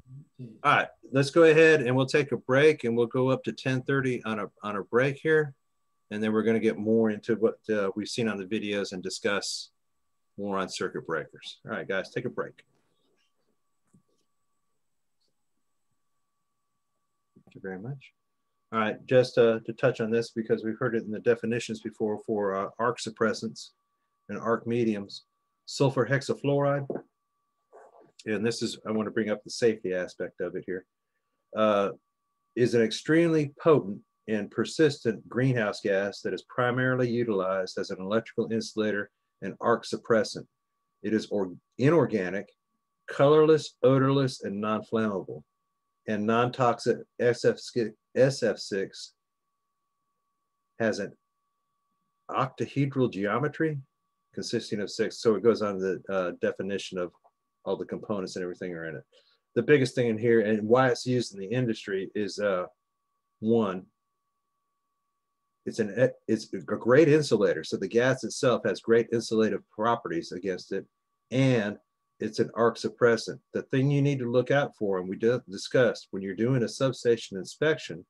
All right, let's go ahead and we'll take a break and we'll go up to 1030 on a, on a break here. And then we're gonna get more into what uh, we've seen on the videos and discuss more on circuit breakers. All right, guys, take a break. Thank you very much. All right, just uh, to touch on this because we've heard it in the definitions before for uh, arc suppressants and arc mediums, sulfur hexafluoride, and this is, I want to bring up the safety aspect of it here, uh, is an extremely potent and persistent greenhouse gas that is primarily utilized as an electrical insulator and arc suppressant. It is or, inorganic, colorless, odorless, and non-flammable, and non-toxic SF, SF6 has an octahedral geometry consisting of six. So it goes on the uh, definition of all the components and everything are in it. The biggest thing in here and why it's used in the industry is uh, one, it's an it's a great insulator. So the gas itself has great insulative properties against it, and it's an arc suppressant. The thing you need to look out for, and we discussed when you're doing a substation inspection,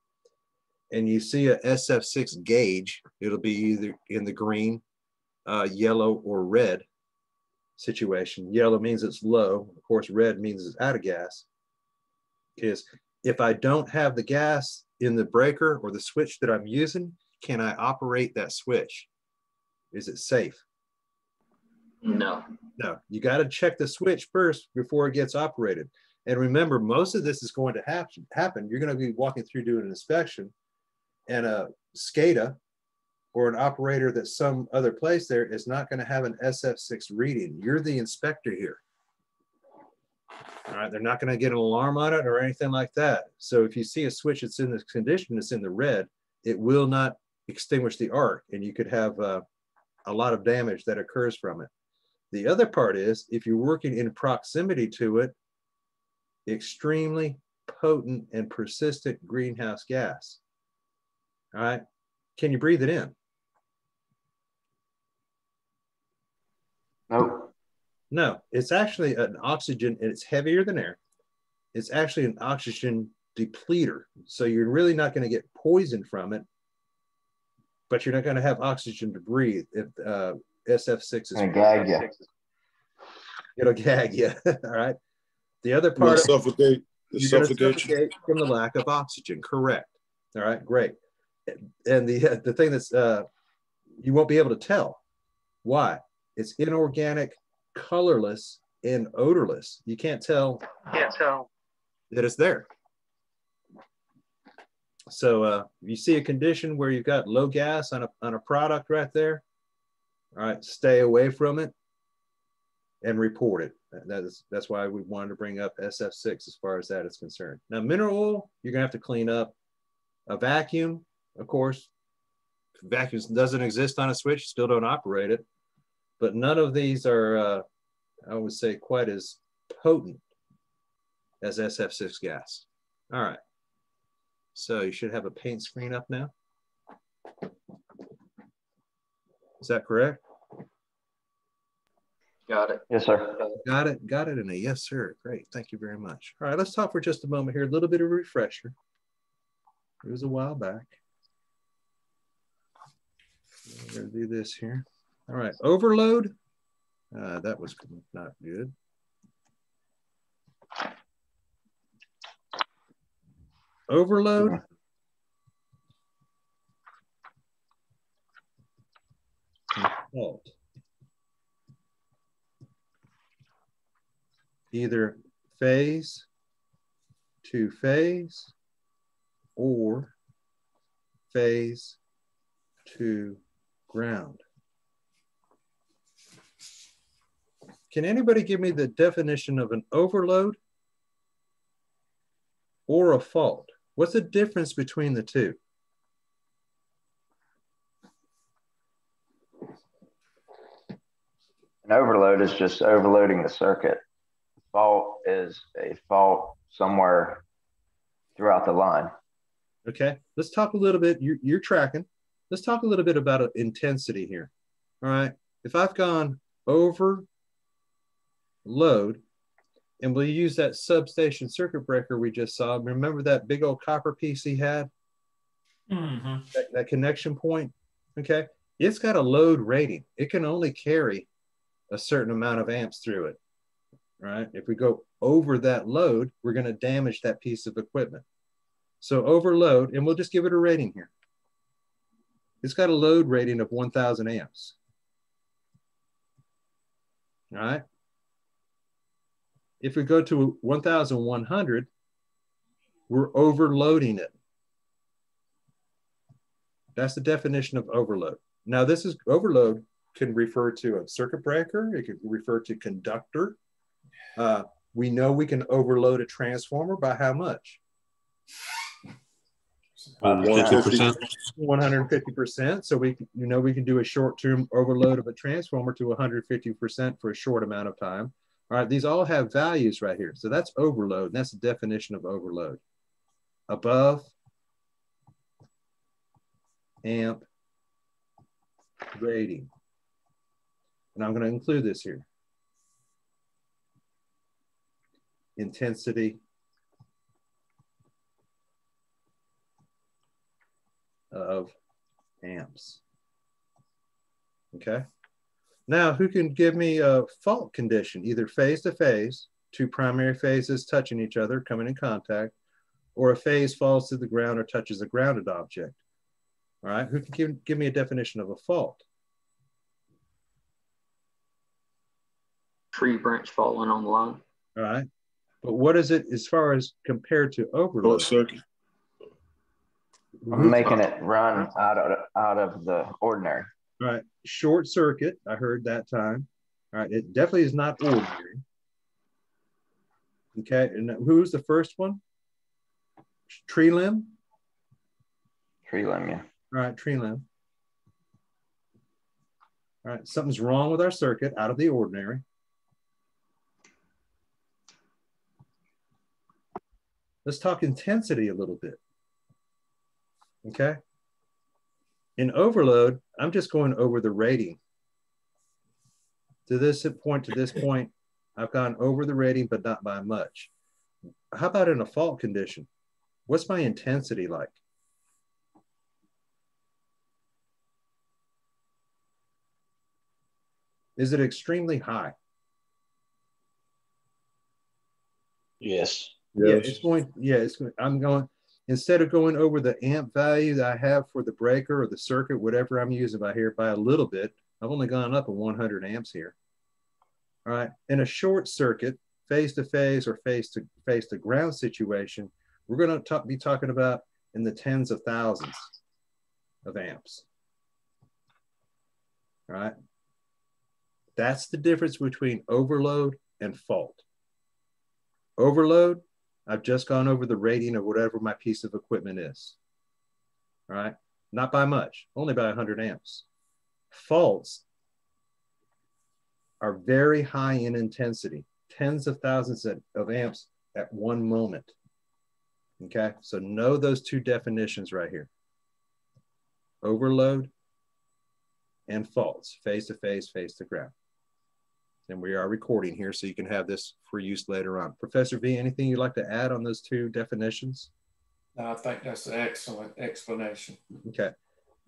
and you see a SF6 gauge, it'll be either in the green, uh, yellow, or red situation. Yellow means it's low. Of course, red means it's out of gas. Is if I don't have the gas in the breaker or the switch that I'm using, can I operate that switch? Is it safe? No. No, you got to check the switch first before it gets operated. And remember, most of this is going to happen. happen. You're going to be walking through doing an inspection, and a SCADA or an operator that's some other place there is not going to have an SF6 reading. You're the inspector here. All right, they're not going to get an alarm on it or anything like that. So if you see a switch that's in this condition, that's in the red, it will not extinguish the arc, and you could have uh, a lot of damage that occurs from it. The other part is if you're working in proximity to it, extremely potent and persistent greenhouse gas. All right, can you breathe it in? Nope. No, it's actually an oxygen and it's heavier than air. It's actually an oxygen depleter. So you're really not going to get poisoned from it, but you're not going to have oxygen to breathe if uh, SF6 is. And gag you. It'll gag you. (laughs) All right. The other Will part. suffocate. The You're gonna suffocation. suffocate from the lack of oxygen. Correct. All right. Great. And the the thing that's uh, you won't be able to tell. Why? It's inorganic, colorless, and odorless. You can't tell Can't tell. that it's there. So uh, you see a condition where you've got low gas on a, on a product right there, all right, stay away from it and report it. That- is, that's why we wanted to bring up SF6 as far as that is concerned. Now, mineral oil, you're gonna have to clean up. A vacuum, of course, vacuum doesn't exist on a switch, still don't operate it. But none of these are, uh, I would say, quite as potent as SF6 gas. All right. So you should have a paint screen up now. Is that correct? Got it. Yes, sir. Got it. Got it. And a yes, sir. Great. Thank you very much. All right, let's talk for just a moment here. A little bit of a refresher. It was a while back. We're gonna do this here. All right, overload. Uh, that was not good. Overload. fault. Either phase to phase or phase to ground. Can anybody give me the definition of an overload or a fault? What's the difference between the two? An overload is just overloading the circuit. Fault is a fault somewhere throughout the line. Okay, let's talk a little bit. You're, you're tracking. Let's talk a little bit about intensity here. All right, if I've gone over load, and we'll use that substation circuit breaker we just saw. Remember that big old copper piece he had? Mhm. That, that connection point? Okay, it's got a load rating. It can only carry a certain amount of amps through it. Right? If we go over that load, we're going to damage that piece of equipment. So overload, and we'll just give it a rating here. It's got a load rating of 1000 amps. All right. If we go to 1100, we're overloading it. That's the definition of overload. Now, this is overload can refer to a circuit breaker, it could refer to conductor. Uh, we know we can overload a transformer by how much? 150%. 150%. So we, you know, we can do a short-term overload of a transformer to 150% for a short amount of time. All right, these all have values right here. So that's overload. That's the definition of overload. Above amp rating. And I'm going to include this here. Intensity of amps. Okay. Now, who can give me a fault condition, either phase to phase, two primary phases touching each other, coming in contact, or a phase falls to the ground or touches a grounded object? All right, who can give, give me a definition of a fault? Tree branch falling on the line. All right, but what is it as far as compared to overload? circuit. I'm making it run out of out of the ordinary. All right, short circuit. I heard that time. All right, it definitely is not ordinary. Okay, and who's the first one? Tree limb. Tree limb, yeah. All right, tree limb. All right, something's wrong with our circuit, out of the ordinary. Let's talk intensity a little bit. Okay. In overload, I'm just going over the rating. To this point, to this point, I've gone over the rating, but not by much. How about in a fault condition? What's my intensity like? Is it extremely high? Yes. Yeah, it's going, yeah, it's going, I'm going, instead of going over the amp value that I have for the breaker or the circuit, whatever I'm using by here by a little bit, I've only gone up a 100 amps here. All right, in a short circuit, phase to phase or phase to phase to ground situation, we're going to talk, be talking about in the tens of thousands of amps. All right, that's the difference between overload and fault. Overload, I've just gone over the rating of whatever my piece of equipment is. All right, not by much, only by 100 amps. Faults are very high in intensity, tens of thousands of amps at one moment. Okay, so know those two definitions right here overload and faults, phase to phase, phase to ground. And we are recording here, so you can have this for use later on. Professor V, anything you'd like to add on those two definitions? I think that's an excellent explanation. Okay.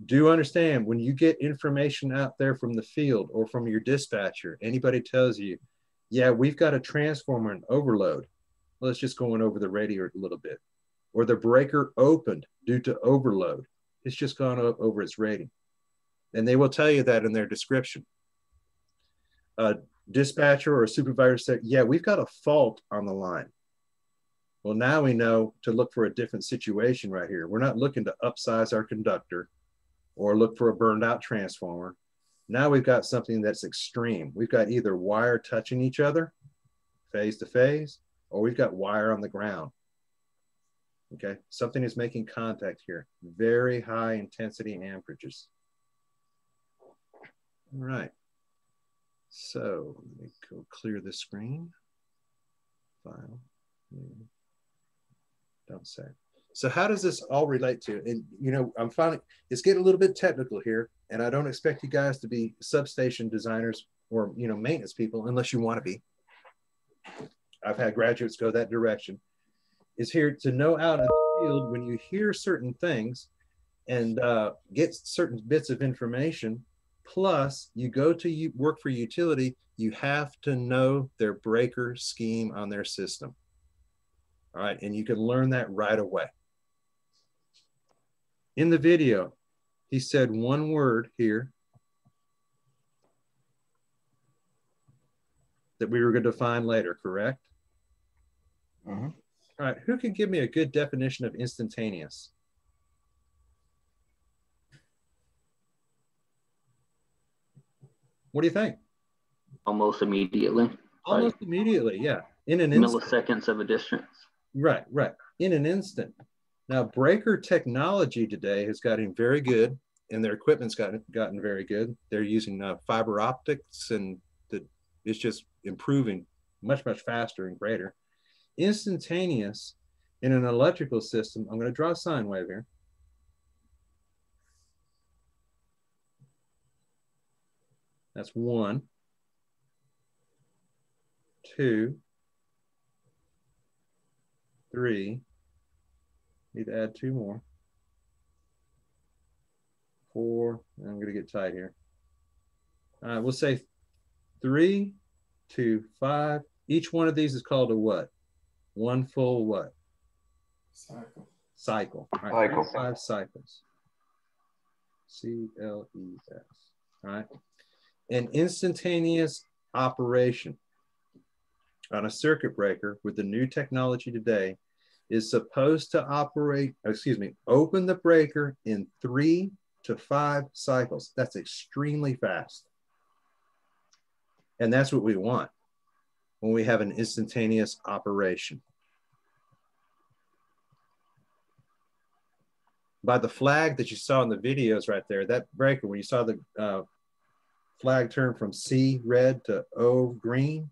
Do understand when you get information out there from the field or from your dispatcher, anybody tells you, yeah, we've got a transformer and overload. Let's just go on over the radio a little bit. Or the breaker opened due to overload. It's just gone up over its rating. And they will tell you that in their description. A dispatcher or supervisor said, yeah, we've got a fault on the line. Well, now we know to look for a different situation right here. We're not looking to upsize our conductor or look for a burned out transformer. Now we've got something that's extreme. We've got either wire touching each other, phase to phase, or we've got wire on the ground. Okay, something is making contact here. Very high intensity amperages. All right. So let me go clear the screen. File. Don't say. So how does this all relate to? And you know, I'm finding it's getting a little bit technical here, and I don't expect you guys to be substation designers or you know maintenance people unless you want to be. I've had graduates go that direction. Is here to know out in the field when you hear certain things and uh, get certain bits of information. Plus, you go to work for utility, you have to know their breaker scheme on their system. All right, and you can learn that right away. In the video, he said one word here that we were going to define later, correct? Mm-hmm. All right, who can give me a good definition of instantaneous? What do you think? Almost immediately. Almost like immediately, yeah. In an instant. Milliseconds of a distance. Right, right. In an instant. Now, breaker technology today has gotten very good, and their equipment's gotten gotten very good. They're using uh, fiber optics, and the, it's just improving much much faster and greater. Instantaneous in an electrical system. I'm going to draw a sine wave here. That's one, two, three. Need to add two more. Four. I'm going to get tight here. All right, we'll say three, two, five. Each one of these is called a what? One full what? Cycle. Cycle. All right, Cycle. Five cycles. C L E S. All right. An instantaneous operation on a circuit breaker with the new technology today is supposed to operate, excuse me, open the breaker in three to five cycles. That's extremely fast. And that's what we want when we have an instantaneous operation. By the flag that you saw in the videos right there, that breaker, when you saw the uh, flag turn from C red to O green,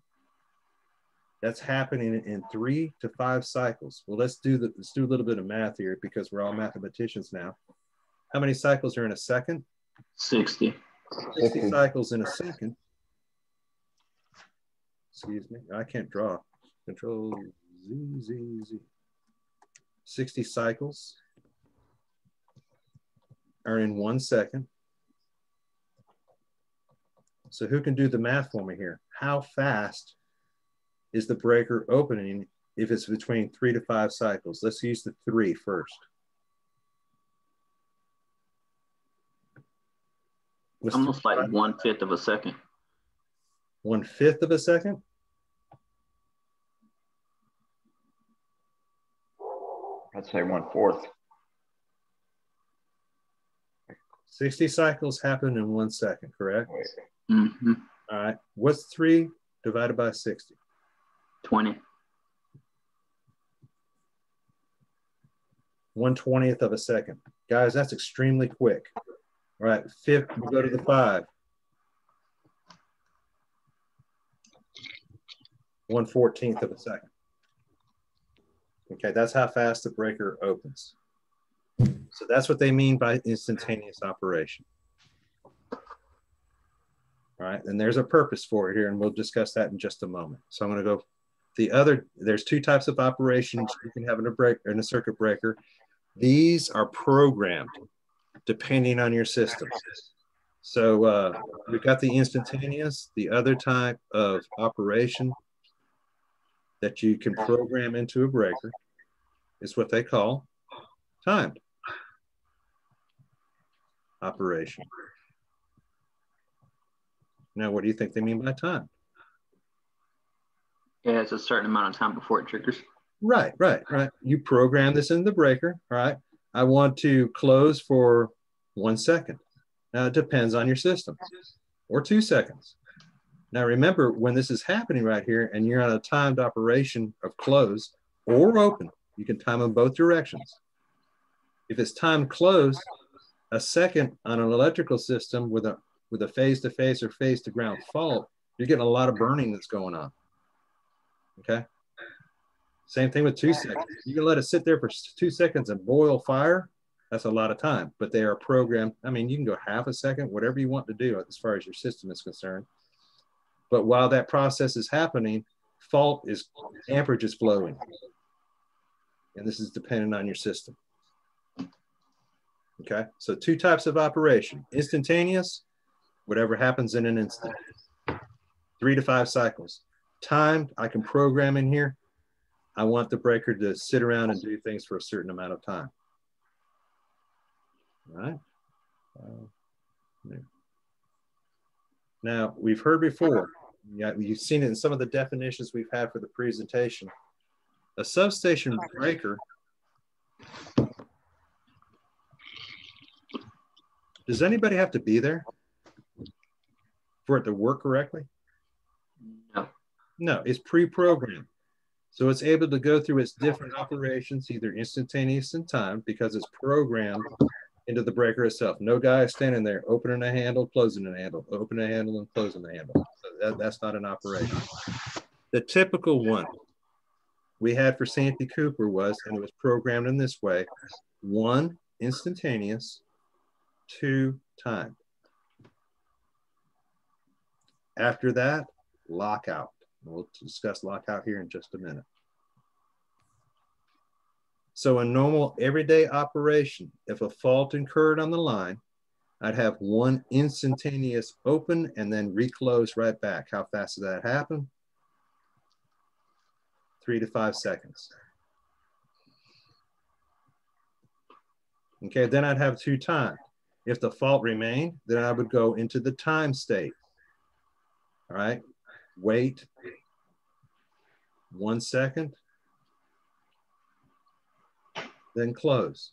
that's happening in three to five cycles. Well, let's do the let's do a little bit of math here because we're all mathematicians now. How many cycles are in a second? 60. 60 cycles in a second. Excuse me, I can't draw. Control Z, Z, Z. 60 cycles are in one second. So who can do the math for me here? How fast is the breaker opening if it's between three to five cycles? Let's use the three first. What's Almost three- like one fifth of a second. one fifth of a second. I'd say one fourth. 60 cycles happen in one second, correct? Hmm All right. What's three divided by 60? 20. One twentieth of a second. Guys, that's extremely quick. All right. Fifth, we go to the five. One fourteenth of a second. Okay, that's how fast the breaker opens. So that's what they mean by instantaneous operation. Right, and there's a purpose for it here, and we'll discuss that in just a moment. So I'm going to go. The other, there's two types of operations you can have in a break in a circuit breaker. These are programmed depending on your system. So uh, we've got the instantaneous. The other type of operation that you can program into a breaker is what they call timed operation. Now, what do you think they mean by time? Yeah, it's a certain amount of time before it triggers. Right, right, right. You program this in the breaker, right? I want to close for one second. Now, it depends on your system, or two seconds. Now, remember, when this is happening right here and you're on a timed operation of close or open, you can time them both directions. If it's timed close, a second on an electrical system with a with a phase to phase or phase to ground fault, you're getting a lot of burning that's going on. Okay. Same thing with two seconds. You can let it sit there for two seconds and boil fire. That's a lot of time, but they are programmed. I mean, you can go half a second, whatever you want to do as far as your system is concerned. But while that process is happening, fault is amperage is flowing. And this is dependent on your system. Okay, so two types of operation instantaneous, whatever happens in an instant, three to five cycles. Timed, I can program in here. I want the breaker to sit around and do things for a certain amount of time. All right. Uh, now, we've heard before, yeah, you've seen it in some of the definitions we've had for the presentation. A substation breaker Does anybody have to be there for it to work correctly? No. No, it's pre-programmed. So it's able to go through its different operations, either instantaneous in time, because it's programmed into the breaker itself. No guy is standing there opening a handle, closing a handle, opening a handle, and closing the handle. So that, that's not an operation. The typical one we had for Santee Cooper was, and it was programmed in this way, one instantaneous, two timed. After that, lockout. We'll discuss lockout here in just a minute. So in normal everyday operation, if a fault occurred on the line, I'd have one instantaneous open and then reclose right back. How fast does that happen? Three to five seconds. Okay, then I'd have two timed. If the fault remained, then I would go into the time state. All right, wait one second, then close.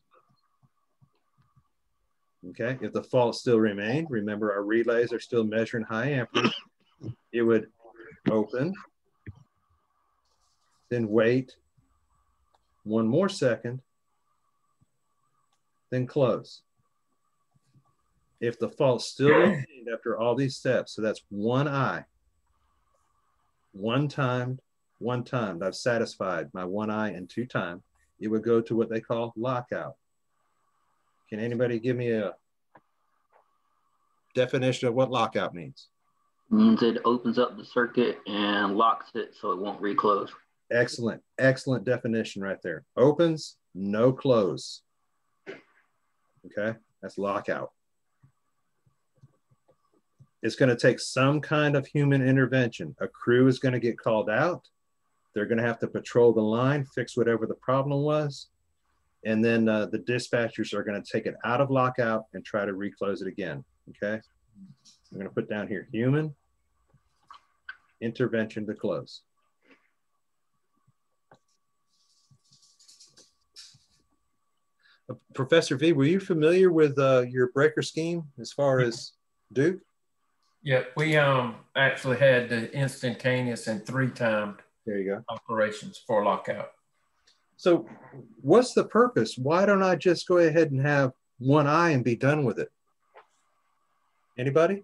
Okay, if the fault still remained, remember our relays are still measuring high amperage, it would open, then wait one more second, then close. If the fault still remained after all these steps, so that's one eye, one time, one time, I've satisfied my one eye and two time, it would go to what they call lockout. Can anybody give me a definition of what lockout means? Means it opens up the circuit and locks it so it won't reclose. Excellent, excellent definition right there. Opens, no close. Okay, that's lockout. It's going to take some kind of human intervention. A crew is going to get called out. They're going to have to patrol the line, fix whatever the problem was. And then uh, the dispatchers are going to take it out of lockout and try to reclose it again. Okay. I'm going to put down here human intervention to close. Uh, Professor V, were you familiar with uh, your breaker scheme as far as Duke? Yeah, we um actually had the instantaneous and three timed there you go operations for lockout. So what's the purpose? Why don't I just go ahead and have one eye and be done with it? Anybody?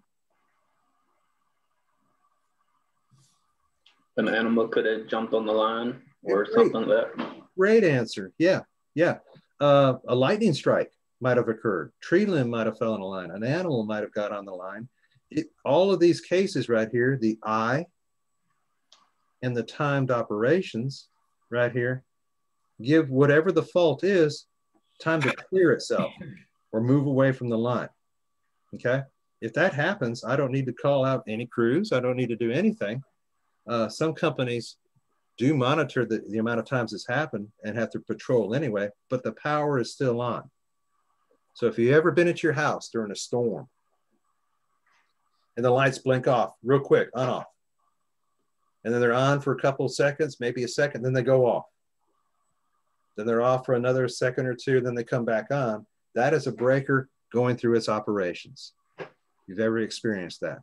An animal could have jumped on the line or yeah, something like that. Great answer. Yeah, yeah. Uh, a lightning strike might have occurred. Tree limb might have fell on a line. An animal might have got on the line it, all of these cases right here, the I and the timed operations right here, give whatever the fault is time to clear itself or move away from the line. Okay. If that happens, I don't need to call out any crews. I don't need to do anything. Uh, some companies do monitor the, the amount of times this happened and have to patrol anyway, but the power is still on. So if you've ever been at your house during a storm and the lights blink off real quick, on off, and then they're on for a couple seconds, maybe a second, then they go off. Then they're off for another second or two, then they come back on. That is a breaker going through its operations. You've ever experienced that.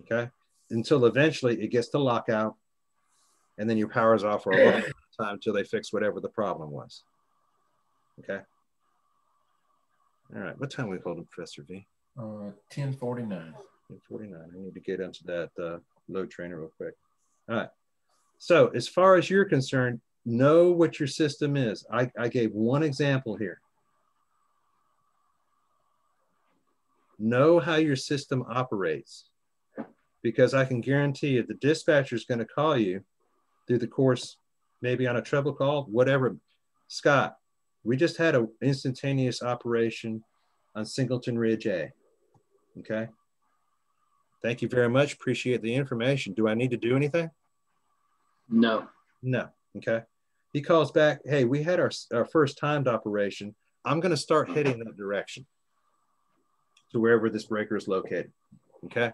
Okay. Until eventually it gets to lockout and then your power's off for a long (coughs) time until they fix whatever the problem was. Okay. All right. What time are we holding, Professor V? Uh, 1049. 1049. I need to get into that uh, load trainer real quick. All right. So as far as you're concerned, know what your system is. I, I gave one example here. Know how your system operates because I can guarantee you the dispatcher is going to call you through the course, maybe on a trouble call, whatever. Scott, we just had an instantaneous operation on Singleton Ridge A. Okay. Thank you very much. Appreciate the information. Do I need to do anything? No. No. Okay. He calls back, hey, we had our, our first timed operation. I'm going to start heading that direction to wherever this breaker is located. Okay.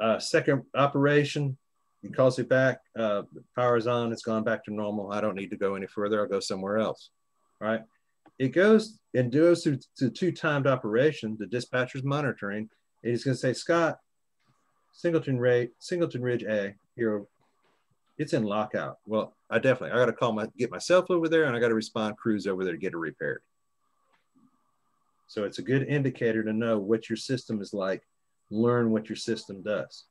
Uh, second operation, he calls it back. Uh, power is on. It's gone back to normal. I don't need to go any further. I'll go somewhere else. All right. It goes and goes through to two timed operation. The dispatcher's monitoring. And he's going to say, Scott, Singleton Ray, Singleton Ridge A, here, it's in lockout. Well, I definitely, I got to call my, get myself over there and I got to respond crews over there to get it repaired. So it's a good indicator to know what your system is like, learn what your system does.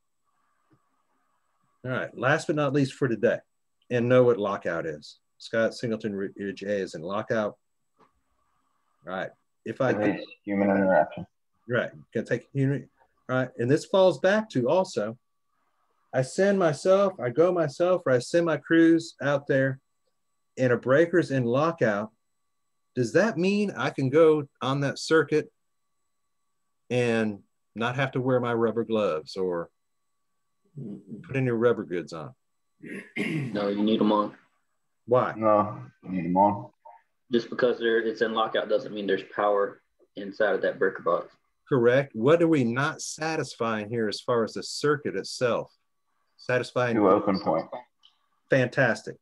All right, last but not least for today, and know what lockout is. Scott Singleton Ridge A is in lockout. All right, if I can, human interaction. Right, can take human. right? and this falls back to also, I send myself, I go myself, or I send my crews out there, and a breaker's in lockout. Does that mean I can go on that circuit and not have to wear my rubber gloves or put any rubber goods on? No, you need them on. Why? No, you need them on. Just because there it's in lockout doesn't mean there's power inside of that breaker box. Correct. What are we not satisfying here as far as the circuit itself? Satisfying to open point. Fantastic.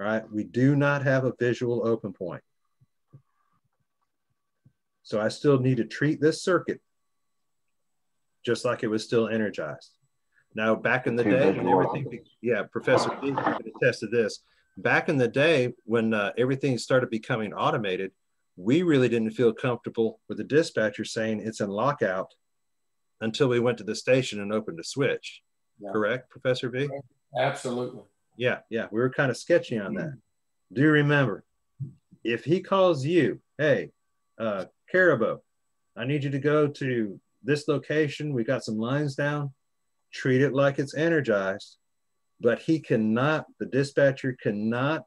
All right. We do not have a visual open point. So I still need to treat this circuit just like it was still energized. Now, back in the day, when everything, yeah, Professor V can attest to this. Back in the day, when uh, everything started becoming automated, we really didn't feel comfortable with the dispatcher saying it's in lockout until we went to the station and opened a switch. Yeah. Correct, Professor V? Absolutely. Yeah, yeah, we were kind of sketchy on that. Do you remember, if he calls you, hey, uh, Caribou, I need you to go to this location. We got some lines down treat it like it's energized, but he cannot, the dispatcher cannot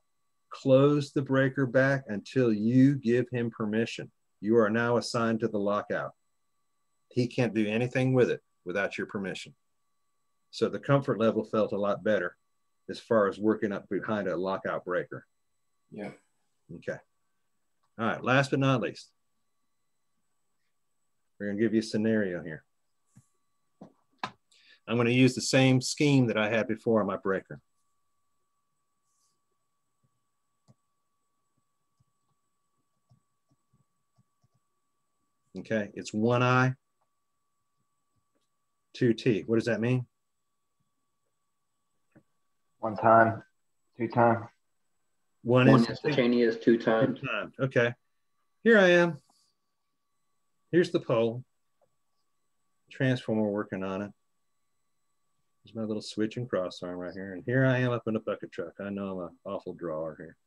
close the breaker back until you give him permission. You are now assigned to the lockout. He can't do anything with it without your permission. So the comfort level felt a lot better as far as working up behind a lockout breaker. Yeah. Okay. All right. Last but not least, we're going to give you a scenario here. I'm going to use the same scheme that I had before on my breaker. Okay, it's one I, two T. What does that mean? One time, two time. One, One instantaneous, two times. Two times. Okay. Here I am. Here's the pole. Transformer working on it. There's my little switch and cross arm right here. And here I am up in a bucket truck. I know I'm an awful drawer here.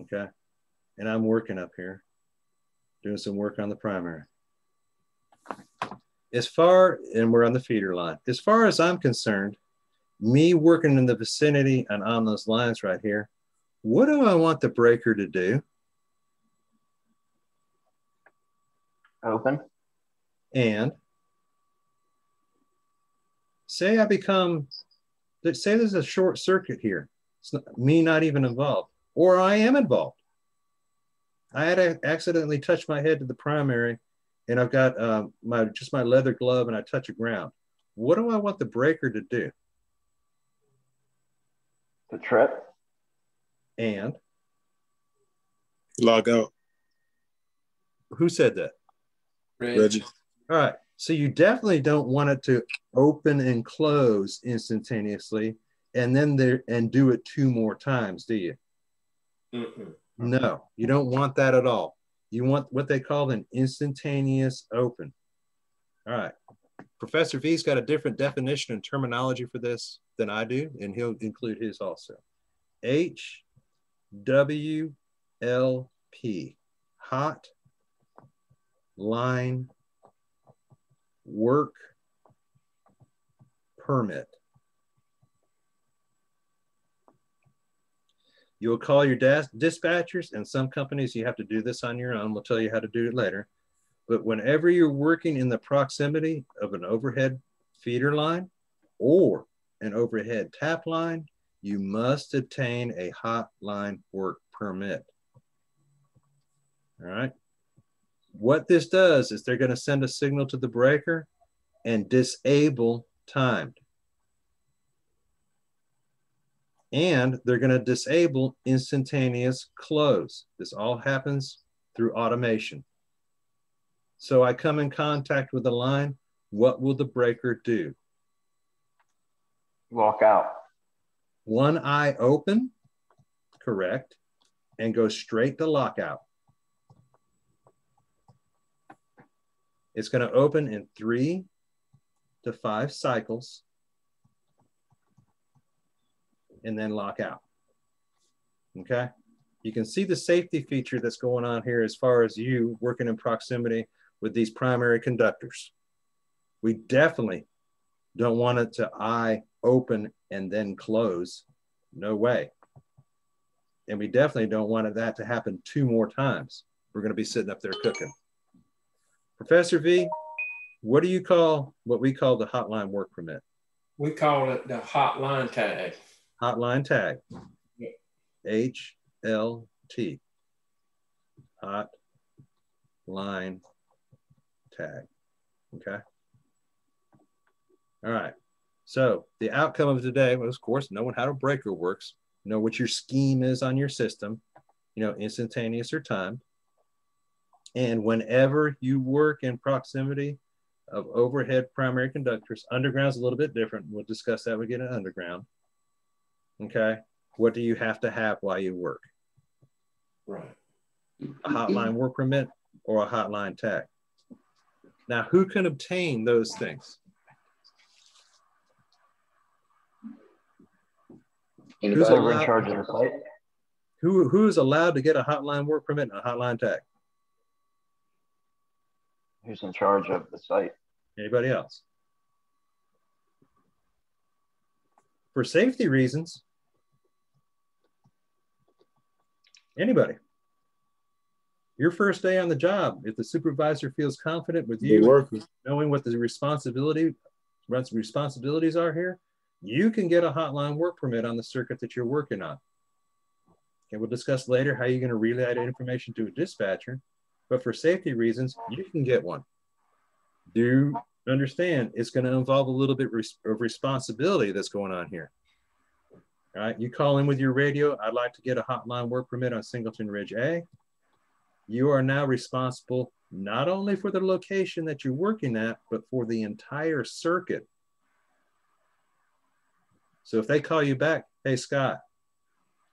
Okay. And I'm working up here, doing some work on the primary. as far, and we're on the feeder line, as far as I'm concerned, me working in the vicinity and on those lines right here, what do I want the breaker to do? Open. And say I become, say there's a short circuit here. It's not, me not even involved, or I am involved. I had a- accidentally touched my head to the primary and I've got um, my just my leather glove and I touch a ground. What do I want the breaker to do? The trip. And Log out. who said that? Reggie. All right. So you definitely don't want it to open and close instantaneously and then there and do it two more times, do you? No, you don't want that at all. You want what they call an instantaneous open. All right. Professor V's got a different definition and terminology for this than I do, and he'll include his also. H W L P, hot line work permit. You'll call your dispatchers, and some companies you have to do this on your own. We'll tell you how to do it later. But whenever you're working in the proximity of an overhead feeder line or an overhead tap line, you must obtain a hotline work permit. All right. What this does is they're going to send a signal to the breaker and disable timed. And they're going to disable instantaneous close. This all happens through automation. So I come in contact with the line. What will the breaker do? Walk out. One eye open, correct, and go straight to lockout. It's going to open in three to five cycles and then lock out. Okay. You can see the safety feature that's going on here as far as you working in proximity with these primary conductors. We definitely don't want it to eye open and then close. No way. And we definitely don't want that to happen two more times. We're going to be sitting up there cooking. Professor V, what do you call what we call the hotline work permit? We call it the hotline tag. Hotline tag. H L T. Hot line tag. Okay. All right. So the outcome of today was, of course, knowing how a breaker works, know what your scheme is on your system, you know, instantaneous or time. And whenever you work in proximity of overhead primary conductors, underground is a little bit different. We'll discuss that when we get into underground. Okay. What do you have to have while you work? Right. A hotline work permit or a hotline tag. Now, who can obtain those things? Who's Whoever in allowed- charge of the site. Who, who is allowed to get a hotline work permit and a hotline tag? Who's in charge of the site? Anybody else? For safety reasons, anybody. Your first day on the job, if the supervisor feels confident with you, knowing what the responsibility responsibilities are here, you can get a hotline work permit on the circuit that you're working on. And we'll discuss later how you're going to relay that information to a dispatcher. But for safety reasons, you can get one. Do understand it's going to involve a little bit of responsibility that's going on here. All right, you call in with your radio. I'd like to get a hotline work permit on Singleton Ridge A. You are now responsible not only for the location that you're working at, but for the entire circuit. So if they call you back, hey, Scott,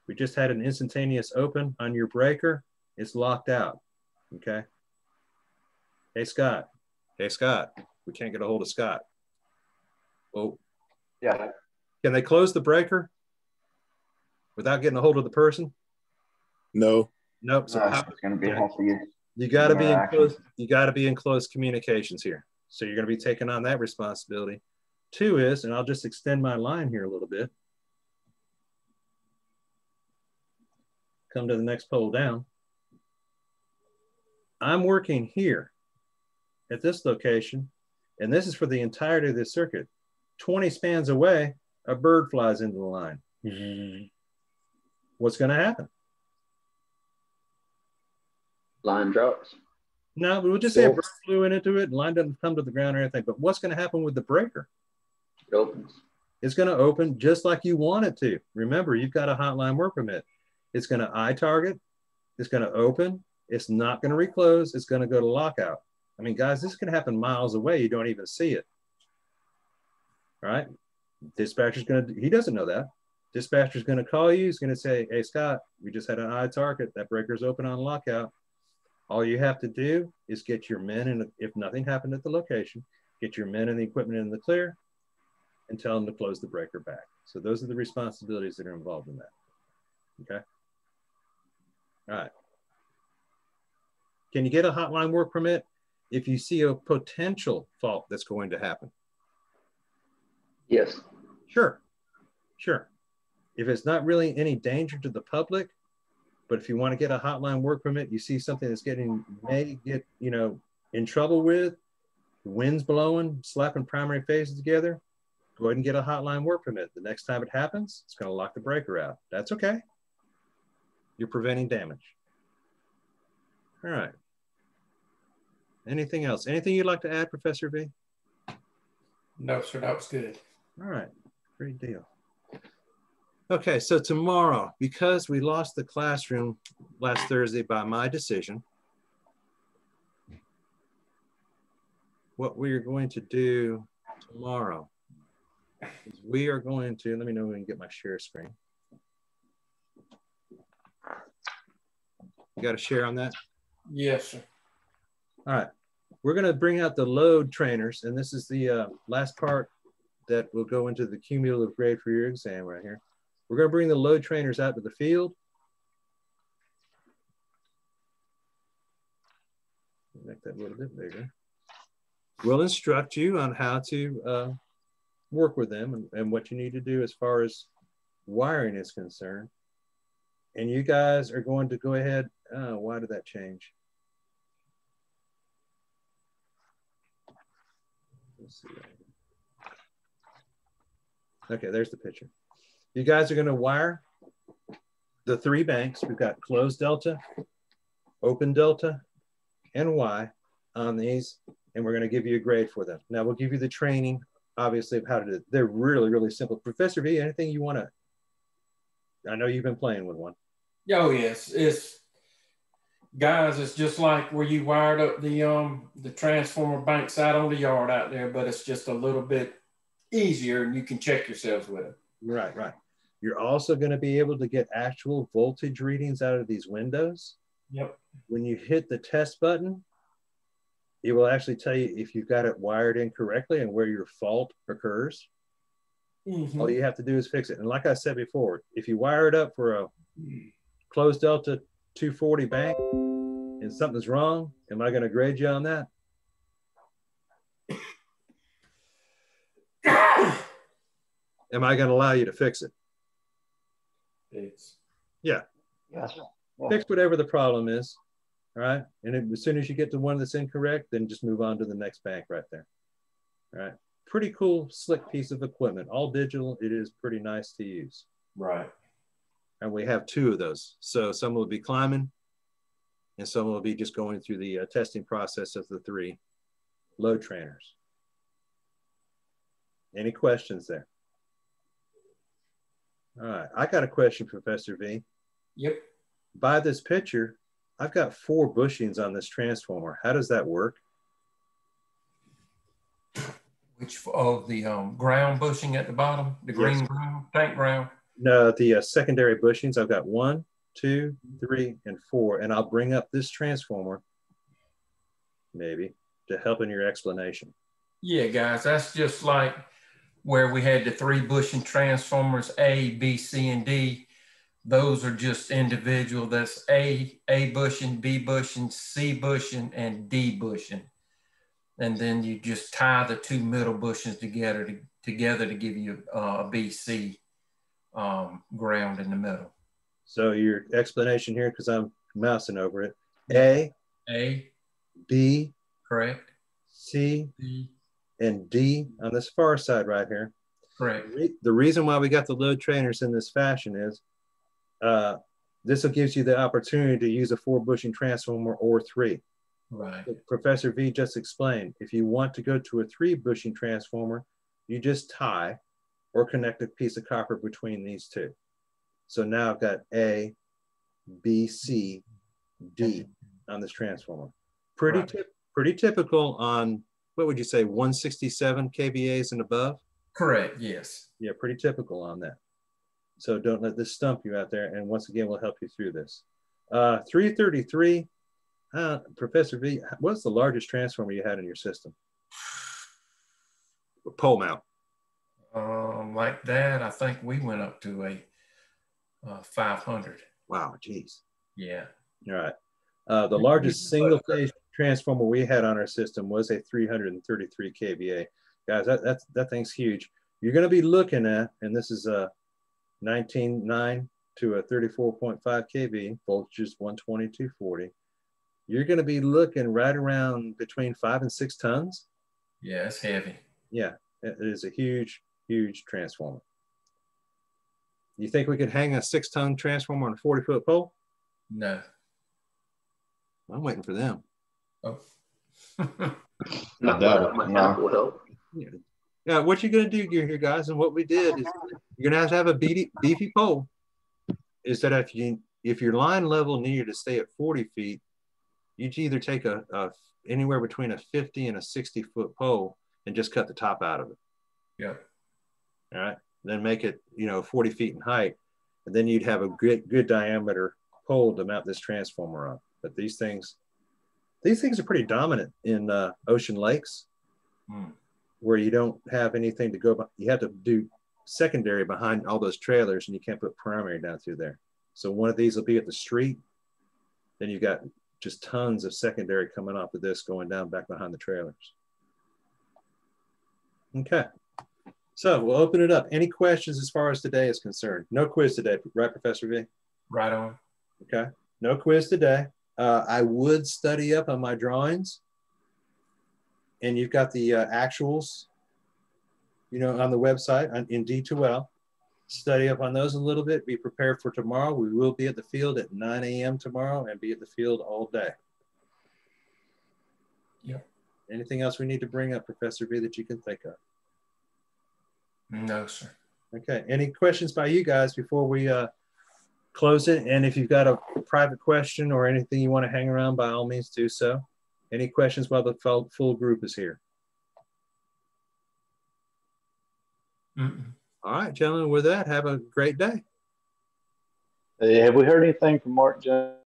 we just had an instantaneous open on your breaker, it's locked out. Okay. Hey, Scott. Hey, Scott. We can't get a hold of Scott. Oh, Yeah. can they close the breaker without getting a hold of the person? No. Nope. So No, how- it's going to be have to use. you got to be in close. You got to be in close communications here. So you're going to be taking on that responsibility. Two is, and I'll just extend my line here a little bit. Come to the next pole down. I'm working here at this location, and this is for the entirety of this circuit. 20 spans away, a bird flies into the line. Mm-hmm. What's going to happen? Line drops. No, we'll just say a bird flew into it, and line doesn't come to the ground or anything. But what's going to happen with the breaker? It opens. It's going to open just like you want it to. Remember, you've got a hotline work permit. It's going to eye target. It's going to open. It's not going to reclose. It's going to go to lockout. I mean, guys, this can happen miles away. You don't even see it. Right? Dispatcher's going to, he doesn't know that. Dispatcher's going to call you. He's going to say, Hey, Scott, we just had an eye target. That breaker's open on lockout. All you have to do is get your men, and if nothing happened at the location, get your men and the equipment in the clear and tell them to close the breaker back. So those are the responsibilities that are involved in that. Okay. All right. Can you get a hotline work permit if you see a potential fault that's going to happen? Yes. Sure. Sure. If it's not really any danger to the public, but if you want to get a hotline work permit, you see something that's getting may get, you know, in trouble with, the wind's blowing, slapping primary phases together, go ahead and get a hotline work permit. The next time it happens, it's going to lock the breaker out. That's okay. You're preventing damage. All right. Anything else? Anything you'd like to add, Professor V? No, sir, that was good. All right, great deal. Okay, so tomorrow, because we lost the classroom last Thursday by my decision, what we are going to do tomorrow is we are going to, let me know when we can get my share screen. You got a share on that? Yes, sir. All right. We're going to bring out the load trainers, and this is the uh, last part that will go into the cumulative grade for your exam right here. We're going to bring the load trainers out to the field. Make that a little bit bigger. We'll instruct you on how to uh, work with them and, and what you need to do as far as wiring is concerned. And you guys are going to go ahead. Oh, why did that change? Okay, there's the picture. You guys are going to wire the three banks. We've got closed delta, open delta, and Y on these, and we're going to give you a grade for them. Now we'll give you the training, obviously, of how to do it. They're really, really simple. Professor V, anything you want to? I know you've been playing with one. Oh yes, it's guys. It's just like where you wired up the um the transformer banks out on the yard out there, but it's just a little bit easier, and you can check yourselves with it. Right, right. You're also going to be able to get actual voltage readings out of these windows. Yep. When you hit the test button, it will actually tell you if you've got it wired incorrectly and where your fault occurs. Mhm. All you have to do is fix it. And like I said before, if you wire it up for a closed delta 240 bank and something's wrong, am I going to grade you on that? (coughs) am I going to allow you to fix it? It's Yeah. Yes. Fix whatever the problem is. All right. And then as soon as you get to one that's incorrect, then just move on to the next bank right there. All right. Pretty cool, slick piece of equipment. All digital. It is pretty nice to use. right. And we have two of those. So some will be climbing and some will be just going through the uh, testing process of the three load trainers. Any questions there? All right. I got a question, Professor V. Yep. By this picture, I've got four bushings on this transformer. How does that work? Which of the um, ground bushing at the bottom, the green ground, tank ground. No, the uh, secondary bushings, I've got one, two, three, and four. And I'll bring up this transformer, maybe, to help in your explanation. Yeah, guys, that's just like where we had the three bushing transformers A, B, C, and D. Those are just individual. That's A, A bushing, B bushing, C bushing, and D bushing. and then you just tie the two middle bushings together to, together to give you uh, a BC um, ground in the middle. So your explanation here, because I'm mousing over it, A, A, B, correct, C, D, and D on this far side right here. correct, The reason why we got the load trainers in this fashion is uh, this will gives you the opportunity to use a four bushing transformer or three. right, Professor V just explained, if you want to go to a three bushing transformer, you just tie or connect a piece of copper between these two. So now I've got A, B, C, D on this transformer. Pretty, Right. pretty typical on, what would you say, 167 kVAs and above? correct, yes. Yeah, pretty typical on that. So don't let this stump you out there. And once again, we'll help you through this. Uh, 333, uh, Professor V, what's the largest transformer you had in your system? Pole mount. Um, like that, I think we went up to a uh, 500. Wow, geez. Yeah. All right. Uh, the largest single phase transformer we had on our system was a 333 kVA. Guys, that, that's, that thing's huge. You're going to be looking at, and this is a 19.9 to a 34.5 kV, voltages 120, 240. You're going to be looking right around between five and six tons. Yeah, it's heavy. Yeah, it is a huge, huge transformer. You think we could hang a six ton transformer on a 40 foot pole? No. I'm waiting for them. Oh. (laughs) Not doubt without it. mechanical. Yeah, what you're gonna do here, guys, and what we did is you're gonna have to have a beefy, beefy pole. Is that if you if your line level needed to stay at 40 feet, you'd either take a, a anywhere between a 50 and a 60 foot pole and just cut the top out of it. yeah. All right. Then make it, you know, 40 feet in height. And then you'd have a good good diameter pole to mount this transformer on. But these things, these things are pretty dominant in uh, Ocean Lakes Hmm. where you don't have anything to go by. You have to do secondary behind all those trailers and you can't put primary down through there. So one of these will be at the street. Then you've got just tons of secondary coming off of this going down back behind the trailers. Okay. So we'll open it up. Any questions as far as today is concerned? No quiz today, right, Professor V? Right on. Okay. No quiz today. Uh, I would study up on my drawings. And you've got the uh, actuals, you know, on the website on, in D2L. Study up on those a little bit. Be prepared for tomorrow. We will be at the field at 9 a.m. tomorrow and be at the field all day. Yep. Anything else we need to bring up, Professor V, that you can think of? No, sir. Okay. Any questions by you guys before we uh, close it? And if you've got a private question or anything you want to hang around, by all means do so. Any questions while the full, full group is here? Mm-mm. All right, gentlemen, with that, have a great day. Hey, have we heard anything from Mark Jones?